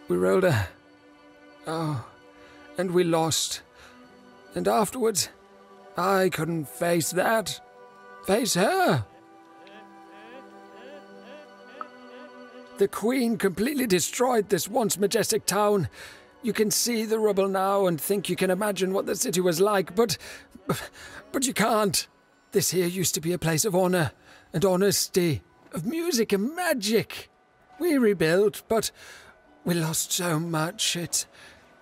We rolled a. Oh. And we lost. And afterwards, I couldn't face that. Face her. The Queen completely destroyed this once majestic town. You can see the rubble now and think you can imagine what the city was like, but. but you can't. This here used to be a place of honor and honesty, of music and magic. We rebuilt, but we lost so much. It,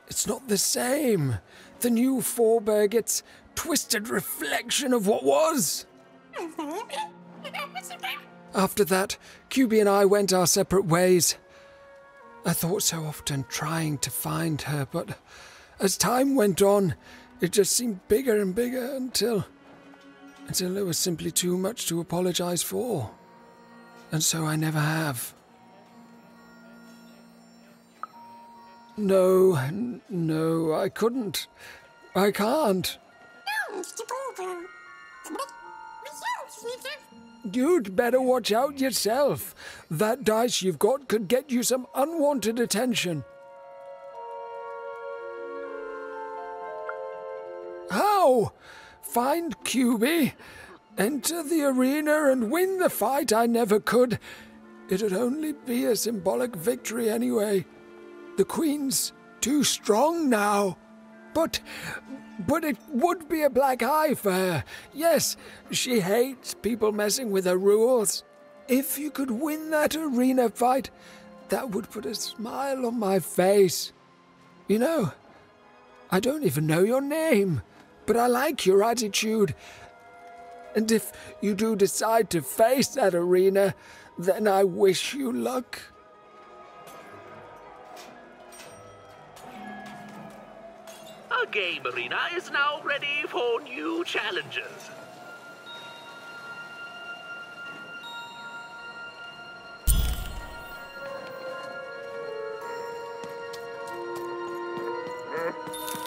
it's not the same. The new Fourburg, it's twisted reflection of what was. (laughs) After that, QB and I went our separate ways. I thought so often trying to find her, but as time went on, it just seemed bigger and bigger until. until there was simply too much to apologize for. And so I never have. No, no, I couldn't. I can't. You'd better watch out yourself. That dice you've got could get you some unwanted attention. How? Find QB, enter the arena, and win the fight I never could. It'd only be a symbolic victory anyway. The Queen's too strong now. But. But it would be a black eye for her. Yes, she hates people messing with her rules. If you could win that arena fight, that would put a smile on my face. You know, I don't even know your name, but I like your attitude. And if you do decide to face that arena, then I wish you luck.
Our game arena is now ready for new
challenges. Hmm?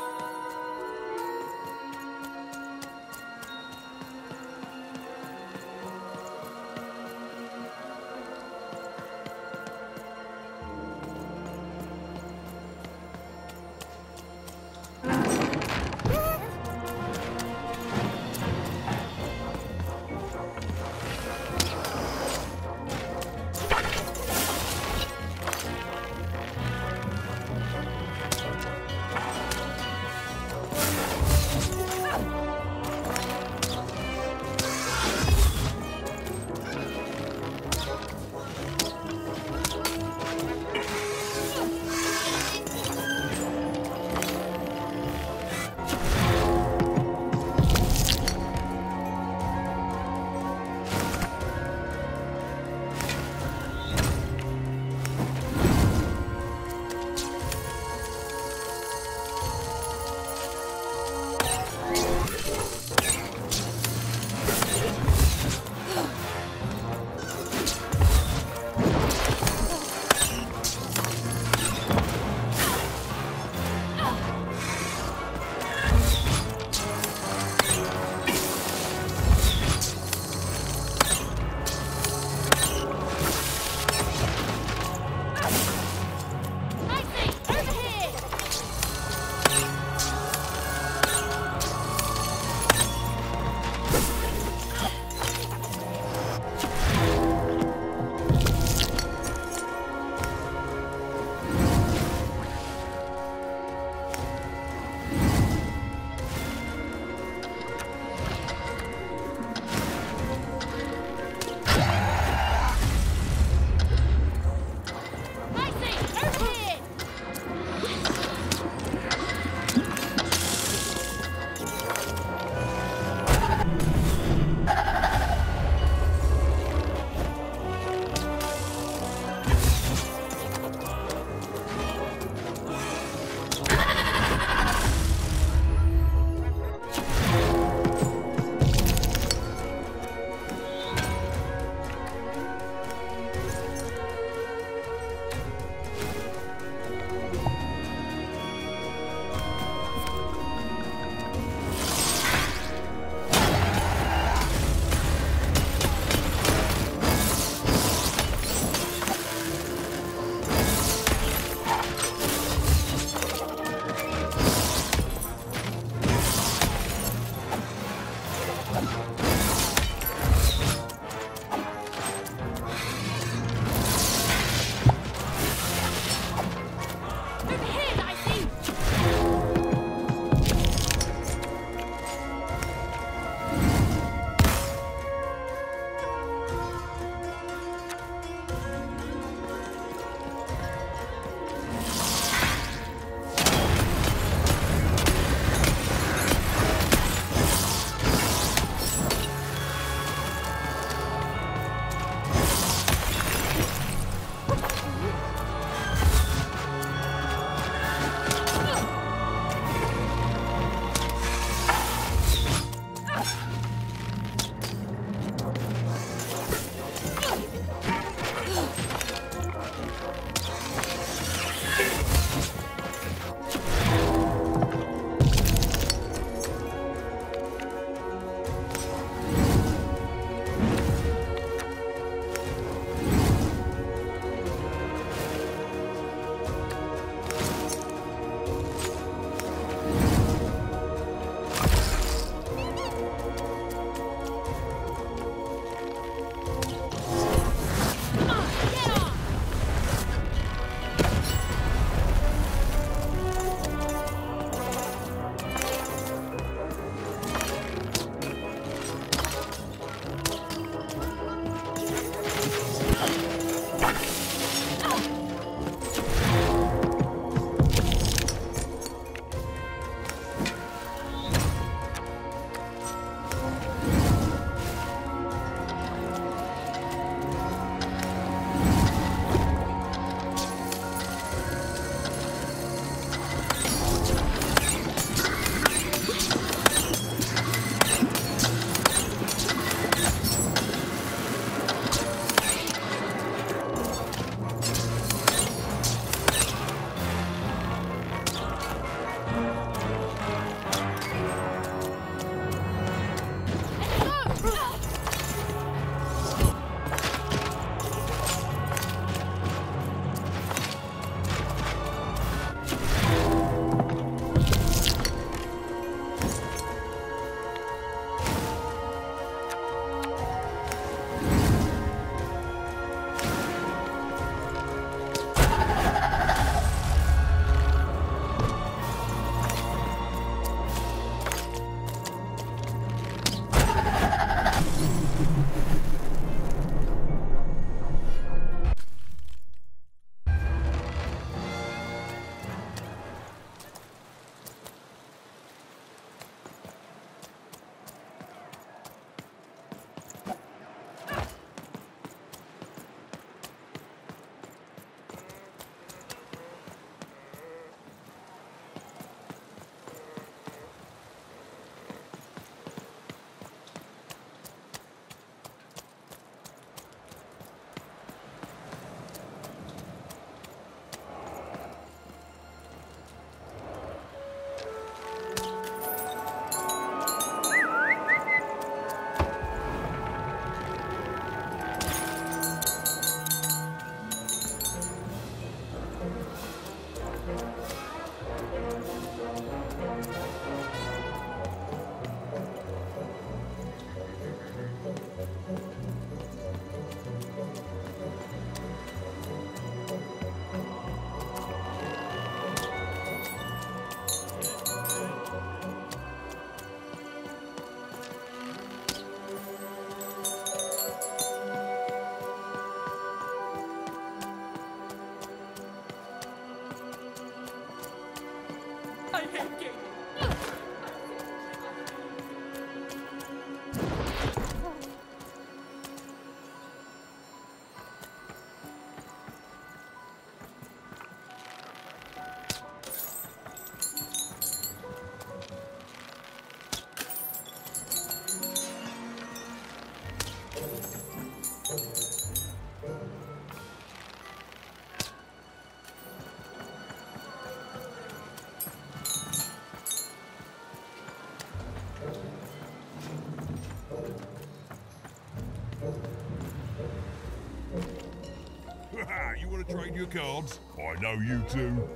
Trade your cards? I know you two.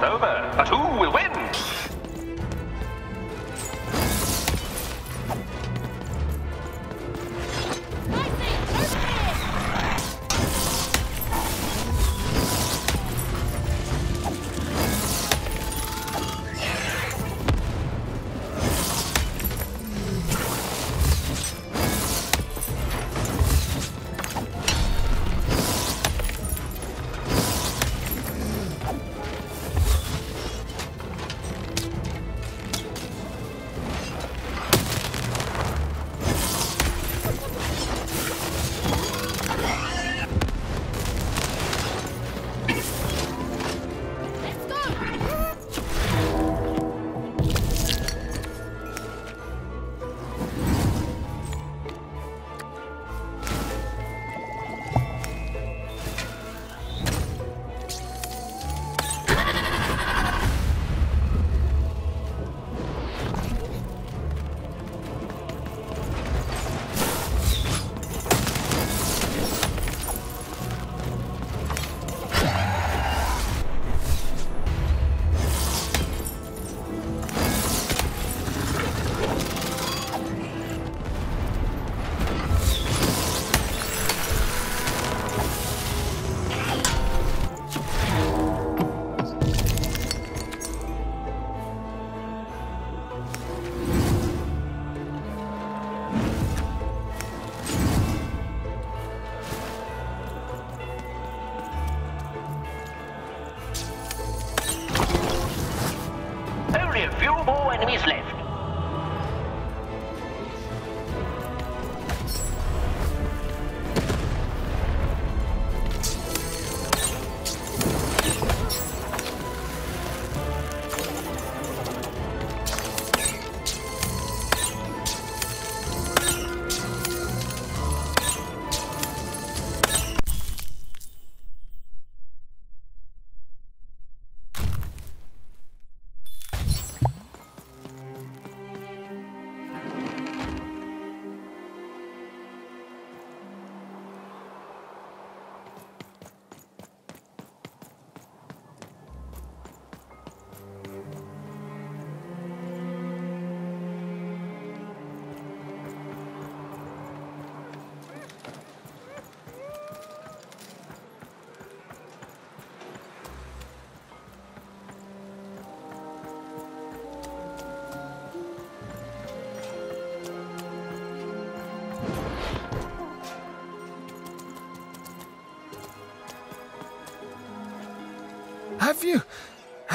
Game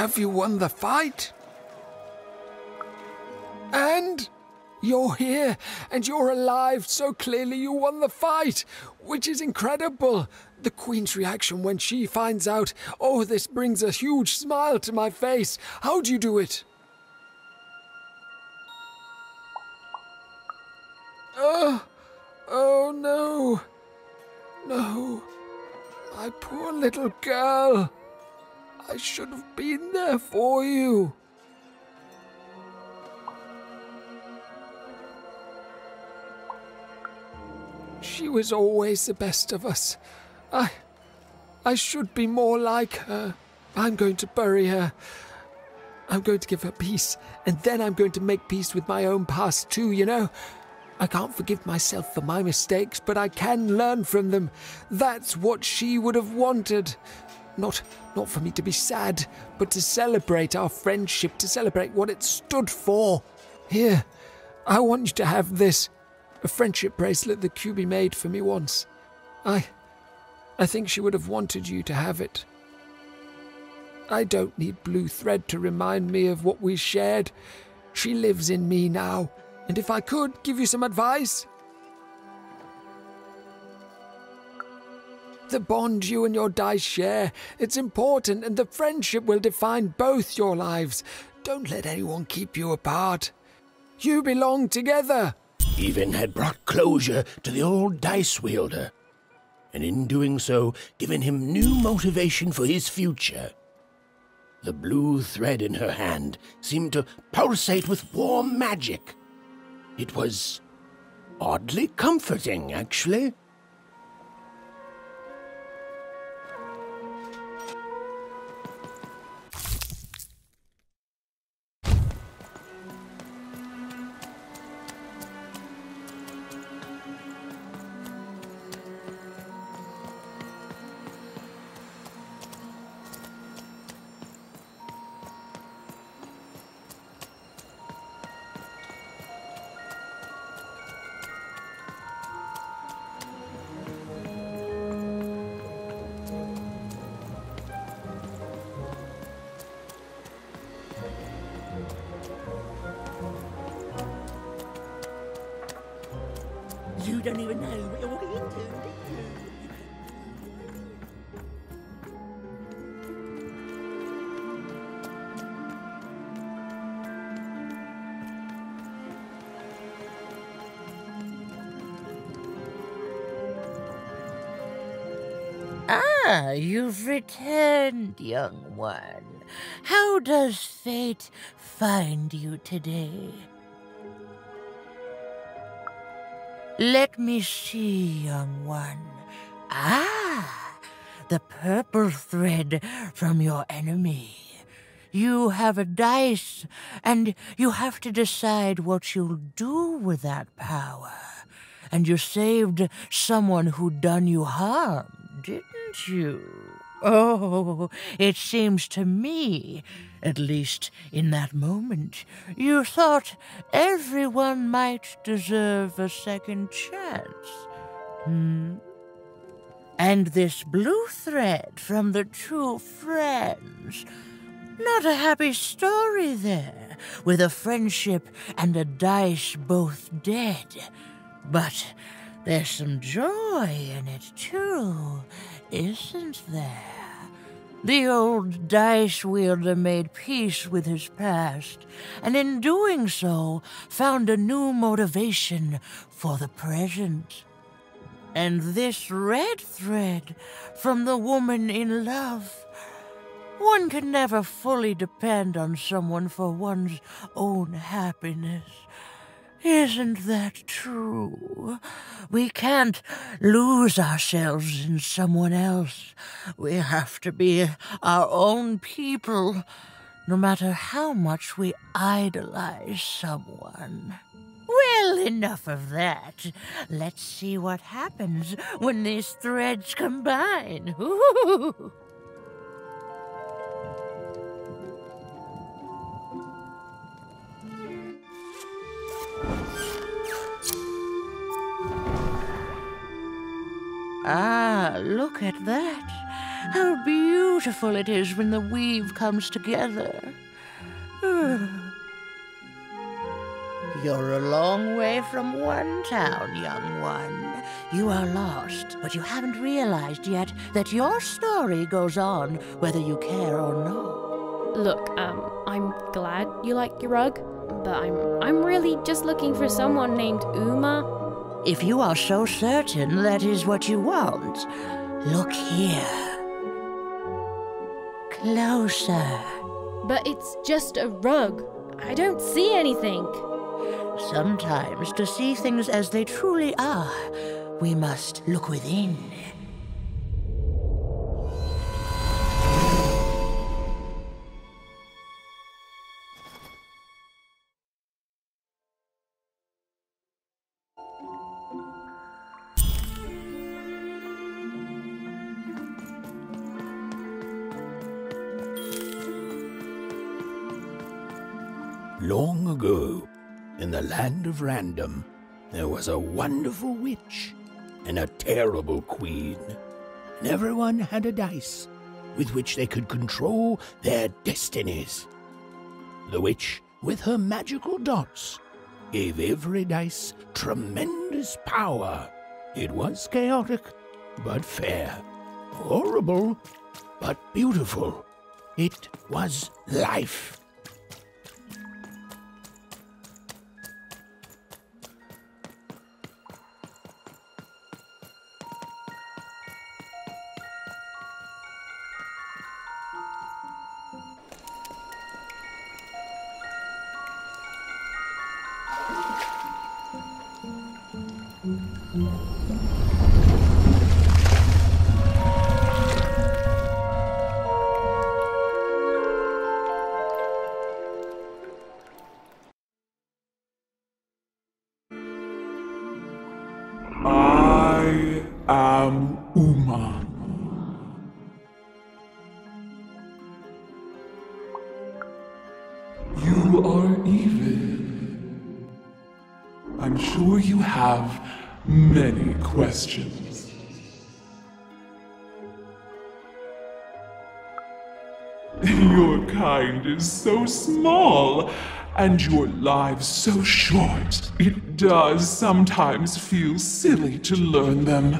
Have you won the fight? And you're here, and you're alive, so clearly you won the fight, which is incredible. The Queen's reaction when she finds out. Oh, this brings a huge smile to my face. How'd you do it? Oh, oh no. No. My poor little girl. Should have been there for you. She was always the best of us. I. I should be more like her. I'm going to bury her. I'm going to give her peace, and then I'm going to make peace with my own past too, you know? I can't forgive myself for my mistakes, but I can learn from them. That's what she would have wanted. Not not for me to be sad, but to celebrate our friendship, to celebrate what it stood for. Here, I want you to have this. A friendship bracelet that QB made for me once. I I think she would have wanted you to have it. I don't need blue thread to remind me of what we shared. She lives in me now, and if I could give you some advice, the bond you and your dice share. It's important, and the friendship will define both your lives. Don't let anyone keep you apart. You belong together.
Even had brought closure to the old dice wielder, and in doing so, given him new motivation for his future. The blue thread in her hand seemed to pulsate with warm magic. It was oddly comforting, actually.
You've returned, young one. How does fate find you today? Let me see, young one. Ah, the purple thread from your enemy. You have a dice, and you have to decide what you'll do with that power. And you saved someone who'd done you harm, didn't you? Oh, it seems to me, at least in that moment, you thought everyone might deserve a second chance. Hmm? And this blue thread from the two friends. Not a happy story there, with a friendship and a dice both dead. But there's some joy in it, too, isn't there? The old dice wielder made peace with his past, and in doing so, found a new motivation for the present. And this red thread from the woman in love. One can never fully depend on someone for one's own happiness. Isn't that true? We can't lose ourselves in someone else. We have to be our own people, no matter how much we idolize someone. Well, enough of that. Let's see what happens when these threads combine. (laughs) Ah, look at that. How beautiful it is when the weave comes together. (sighs) You're a long way from one town, young one. You are lost, but you haven't realized yet that your story goes on whether you care or not.
Look, um, I'm glad you like your rug, but I'm I'm really just looking for someone named Uma.
If you are so certain that is what you want, look here. Closer.
But it's just a rug. I don't see anything.
Sometimes, to see things as they truly are, we must look within.
Land of Random, there was a wonderful witch and a terrible queen. And everyone had a dice with which they could control their destinies. The witch, with her magical dots, gave every dice tremendous power. It was chaotic, but fair. Horrible, but beautiful. It was life.
Questions. (laughs) Your kind is so small and your lives so short, it does sometimes feel silly to learn them.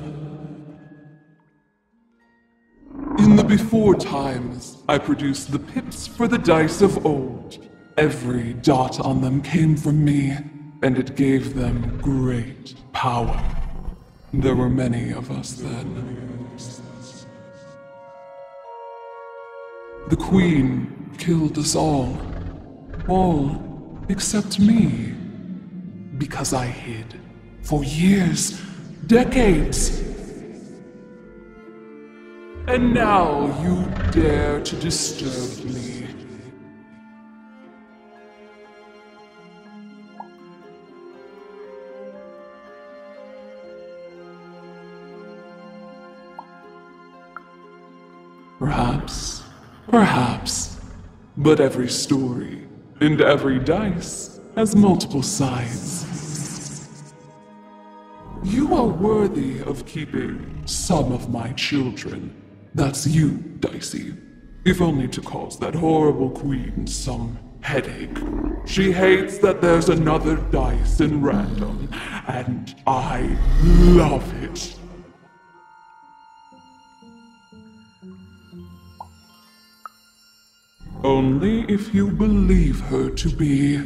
In the before times, I produced the pips for the dice of old. Every dot on them came from me, and it gave them great power. There were many of us then. The Queen killed us all. All except me. Because I hid. For years, decades. And now you dare to disturb me. Perhaps, perhaps, but every story and every dice has multiple sides. You are worthy of keeping some of my children. That's you, Dicey. If only to cause that horrible queen some headache. She hates that there's another dice in random, and I love it. Only if you believe her to be.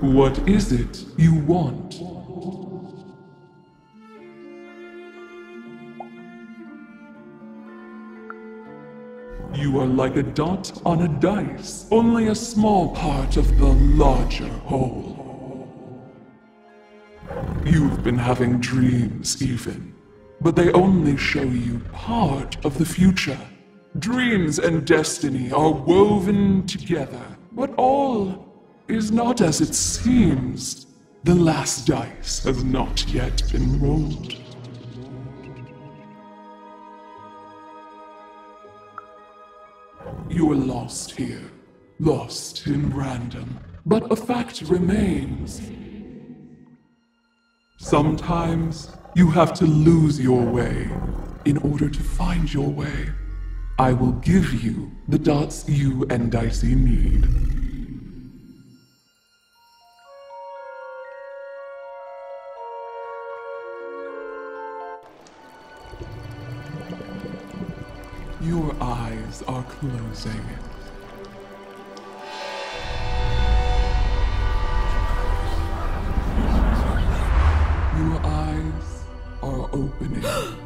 What is it you want? You are like a dot on a dice, only a small part of the larger whole. You've been having dreams, even, but they only show you part of the future. Dreams and destiny are woven together, but all is not as it seems. The last dice has not yet been rolled. You are lost here, lost in random, but a fact remains. Sometimes you have to lose your way in order to find your way. I will give you the dots you and Dicey need. Your eyes are closing. Your eyes are opening. (gasps)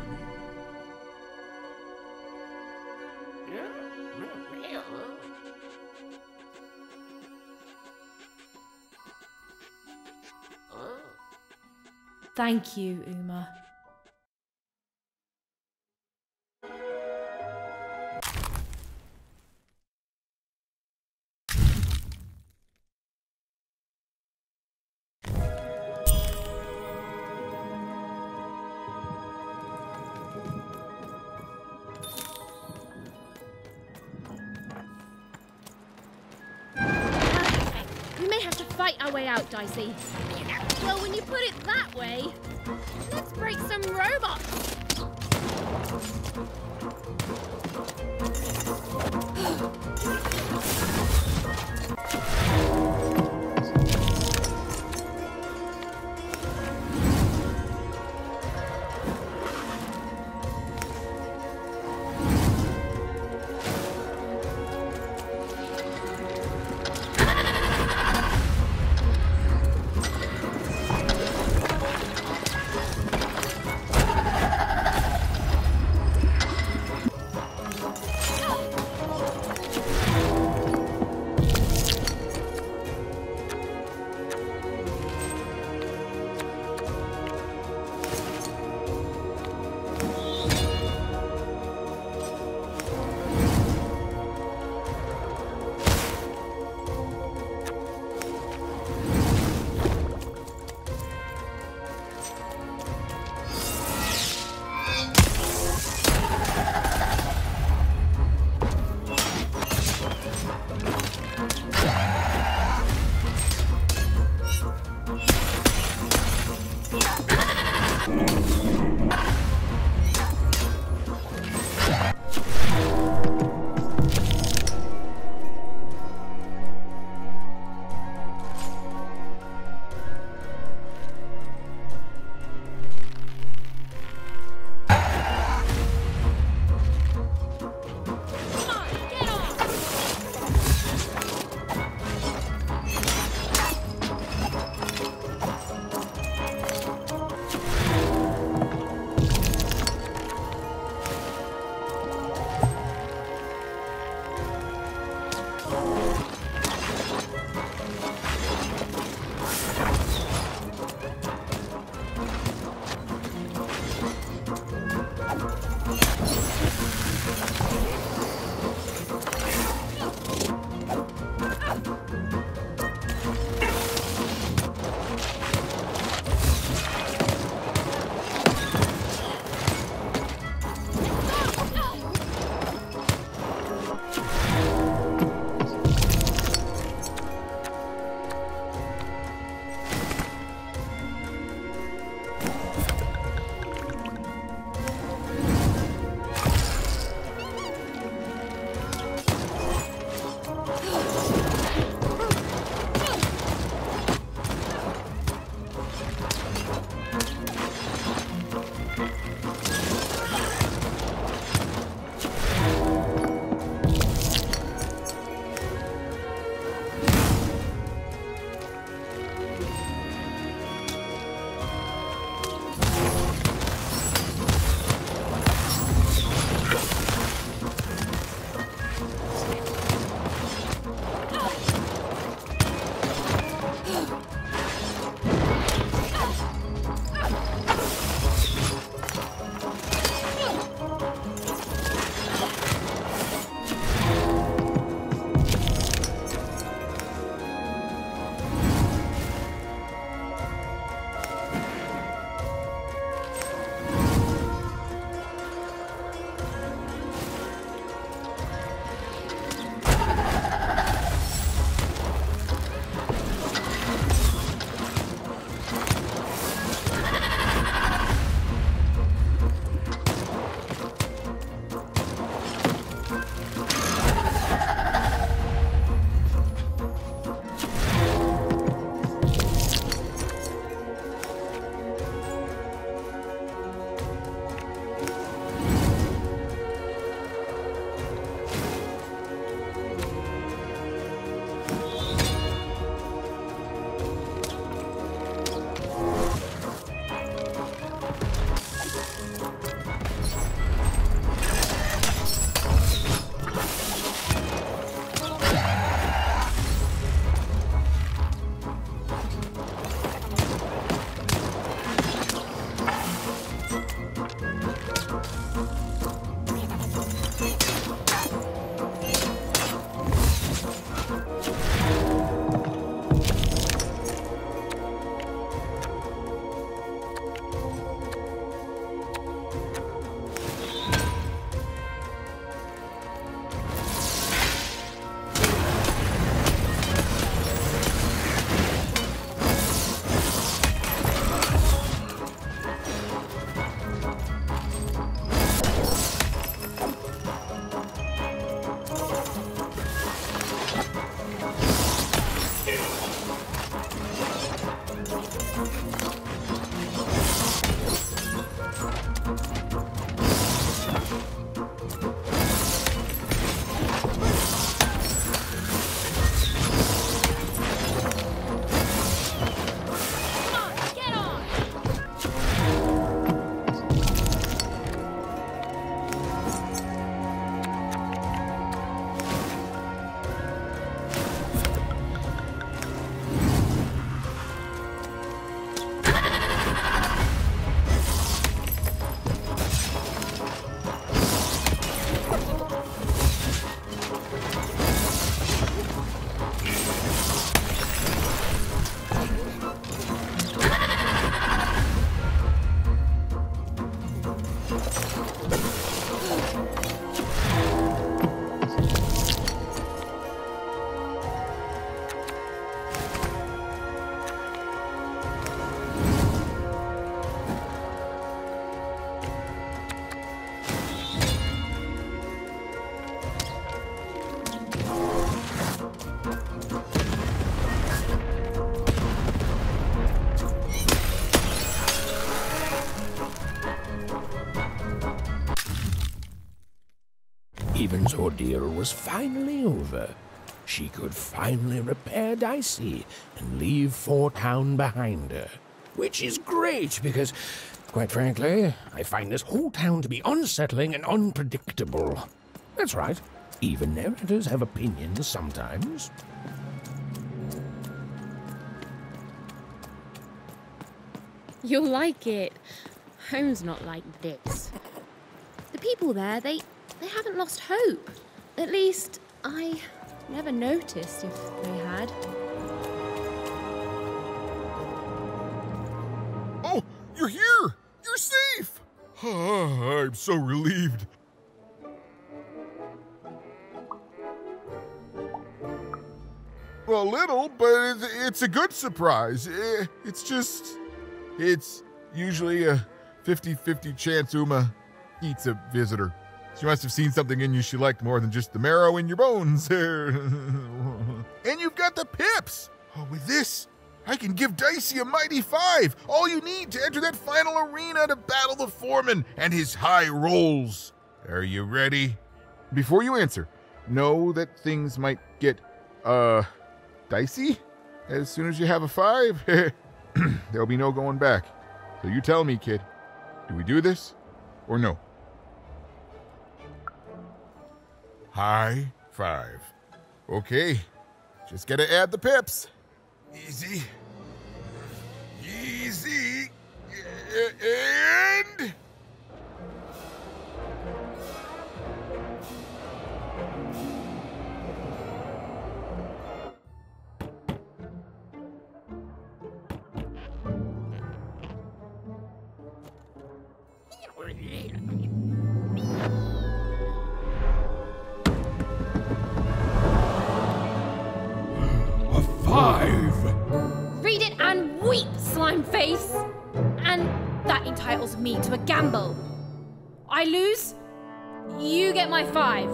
Thank you, Uma.
We may have to fight our way out, Dicey. Well, when you put it way, let's break some robots.
Even's ordeal was finally over. She could finally repair Dicey and leave Fort Town behind her. Which is great because, quite frankly, I find this whole town to be unsettling and unpredictable. That's right. Even narrators have opinions sometimes.
You'll like it. Home's not like this. The people there, they they haven't lost hope. At least I never noticed if they had.
Oh, you're here! You're safe! I'm so relieved. A little, but it's a good surprise. Eh, It's just. It's usually a 50 50 chance Uma eats a visitor. She must have seen something in you she liked more than just the marrow in your bones. (laughs) and you've got the pips! Oh, with this, I can give Dicey a mighty five. All you need to enter that final arena to battle the foreman and his high rolls. Are you ready? Before you answer, know that things might get, uh, dicey as soon as you have a five. (laughs) There'll be no going back. So you tell me, kid. Do we do this or no? High five. Okay. Just gotta add the pips. Easy. Easy. And.
And weep, slime face! And that entitles me to a gamble. I lose, you get my five.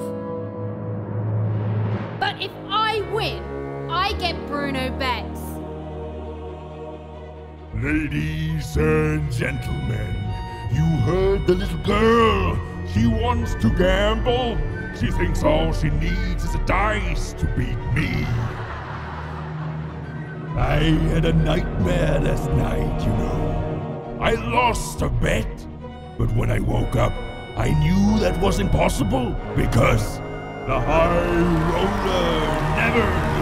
But if I win, I get Bruno Betts.
Ladies and gentlemen, you heard the little girl. She wants to gamble. She thinks all she needs is a dice to beat me. I had a nightmare last night, you know. I lost a bet, but when I woke up, I knew that was impossible because the high roller never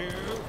here.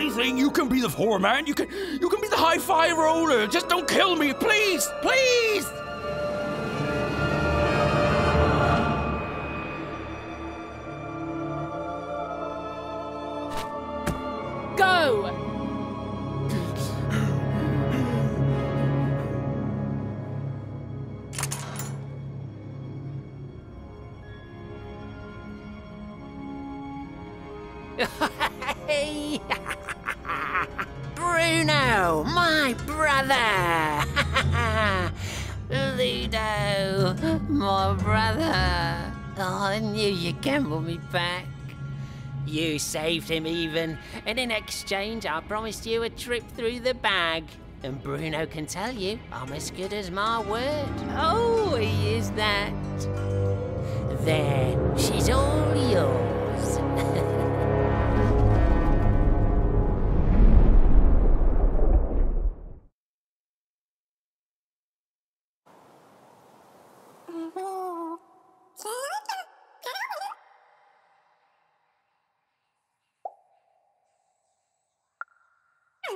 Anything. You can be the foreman. You can, you can be the high five roller. Just don't kill me, please, please.
Saved him Even, and in exchange, I promised you a trip through the bag. And Bruno can tell you I'm as good as my word. Oh, he is that. There, she's all yours. (laughs)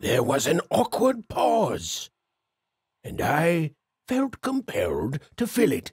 There was an awkward pause, and I felt compelled to fill it.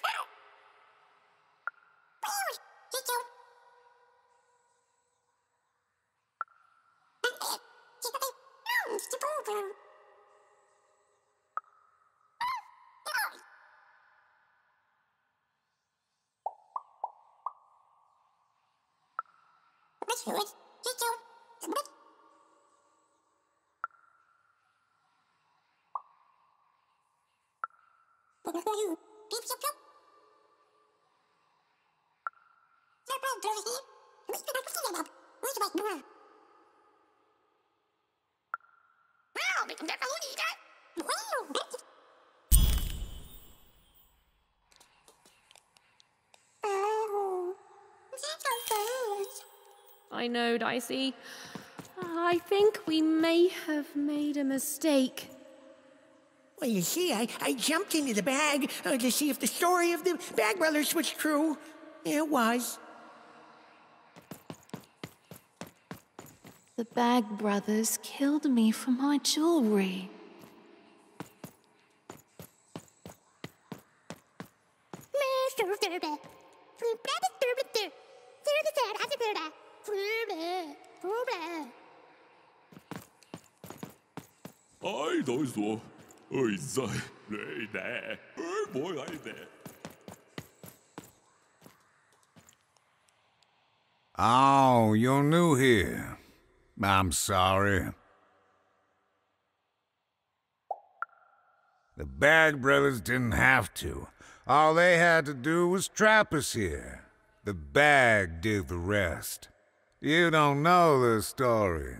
I know, Dicey. I think we may have made a mistake.
Well, you see, I, I jumped into the bag uh, to see if the story of the Bag Brothers was true. It was.
The Bag Brothers killed me for my jewelry.
Ai, dois do. Oi, zai. Nei, ne. Oi, boy, ai, ne.
Oh, you're new here. I'm sorry. The Bag Brothers didn't have to. All they had to do was trap us here. The bag did the rest. You don't know the story,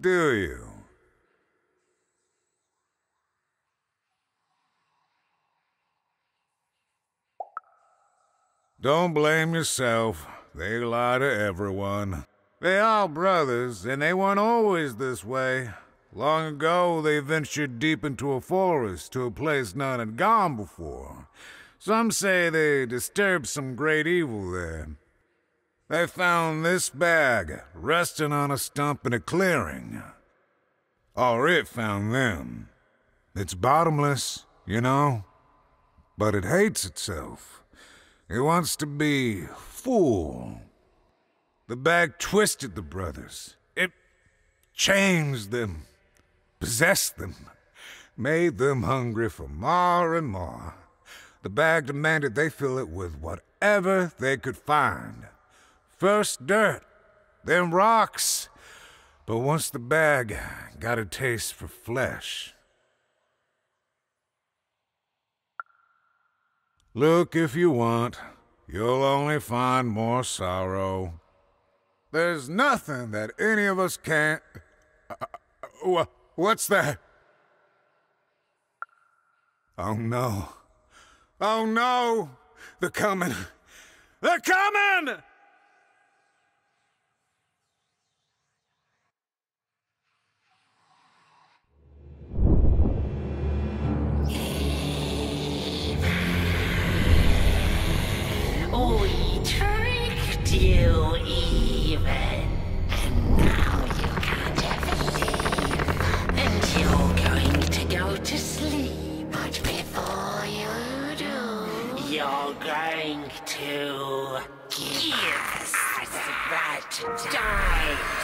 do you? Don't blame yourself. They lie to everyone. They are brothers, and they weren't always this way. Long ago, they ventured deep into a forest to a place none had gone before. Some say they disturbed some great evil there. They found this bag resting on a stump in a clearing. Or it found them. It's bottomless, you know, but it hates itself. It wants to be full. The bag twisted the brothers. It changed them, possessed them, made them hungry for more and more. The bag demanded they fill it with whatever they could find. First dirt, then rocks. But once the bag got a taste for flesh, Look if you want. You'll only find more sorrow. There's nothing that any of us can't. Uh, uh, what's that? Oh no. Oh no! They're coming! They're coming!
We tricked you Even. And now you can't ever leave. And you're going to go to sleep. But before you do, you're going to give us that dice.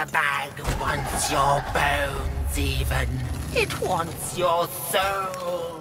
The bag wants your bones, Even. It wants your soul.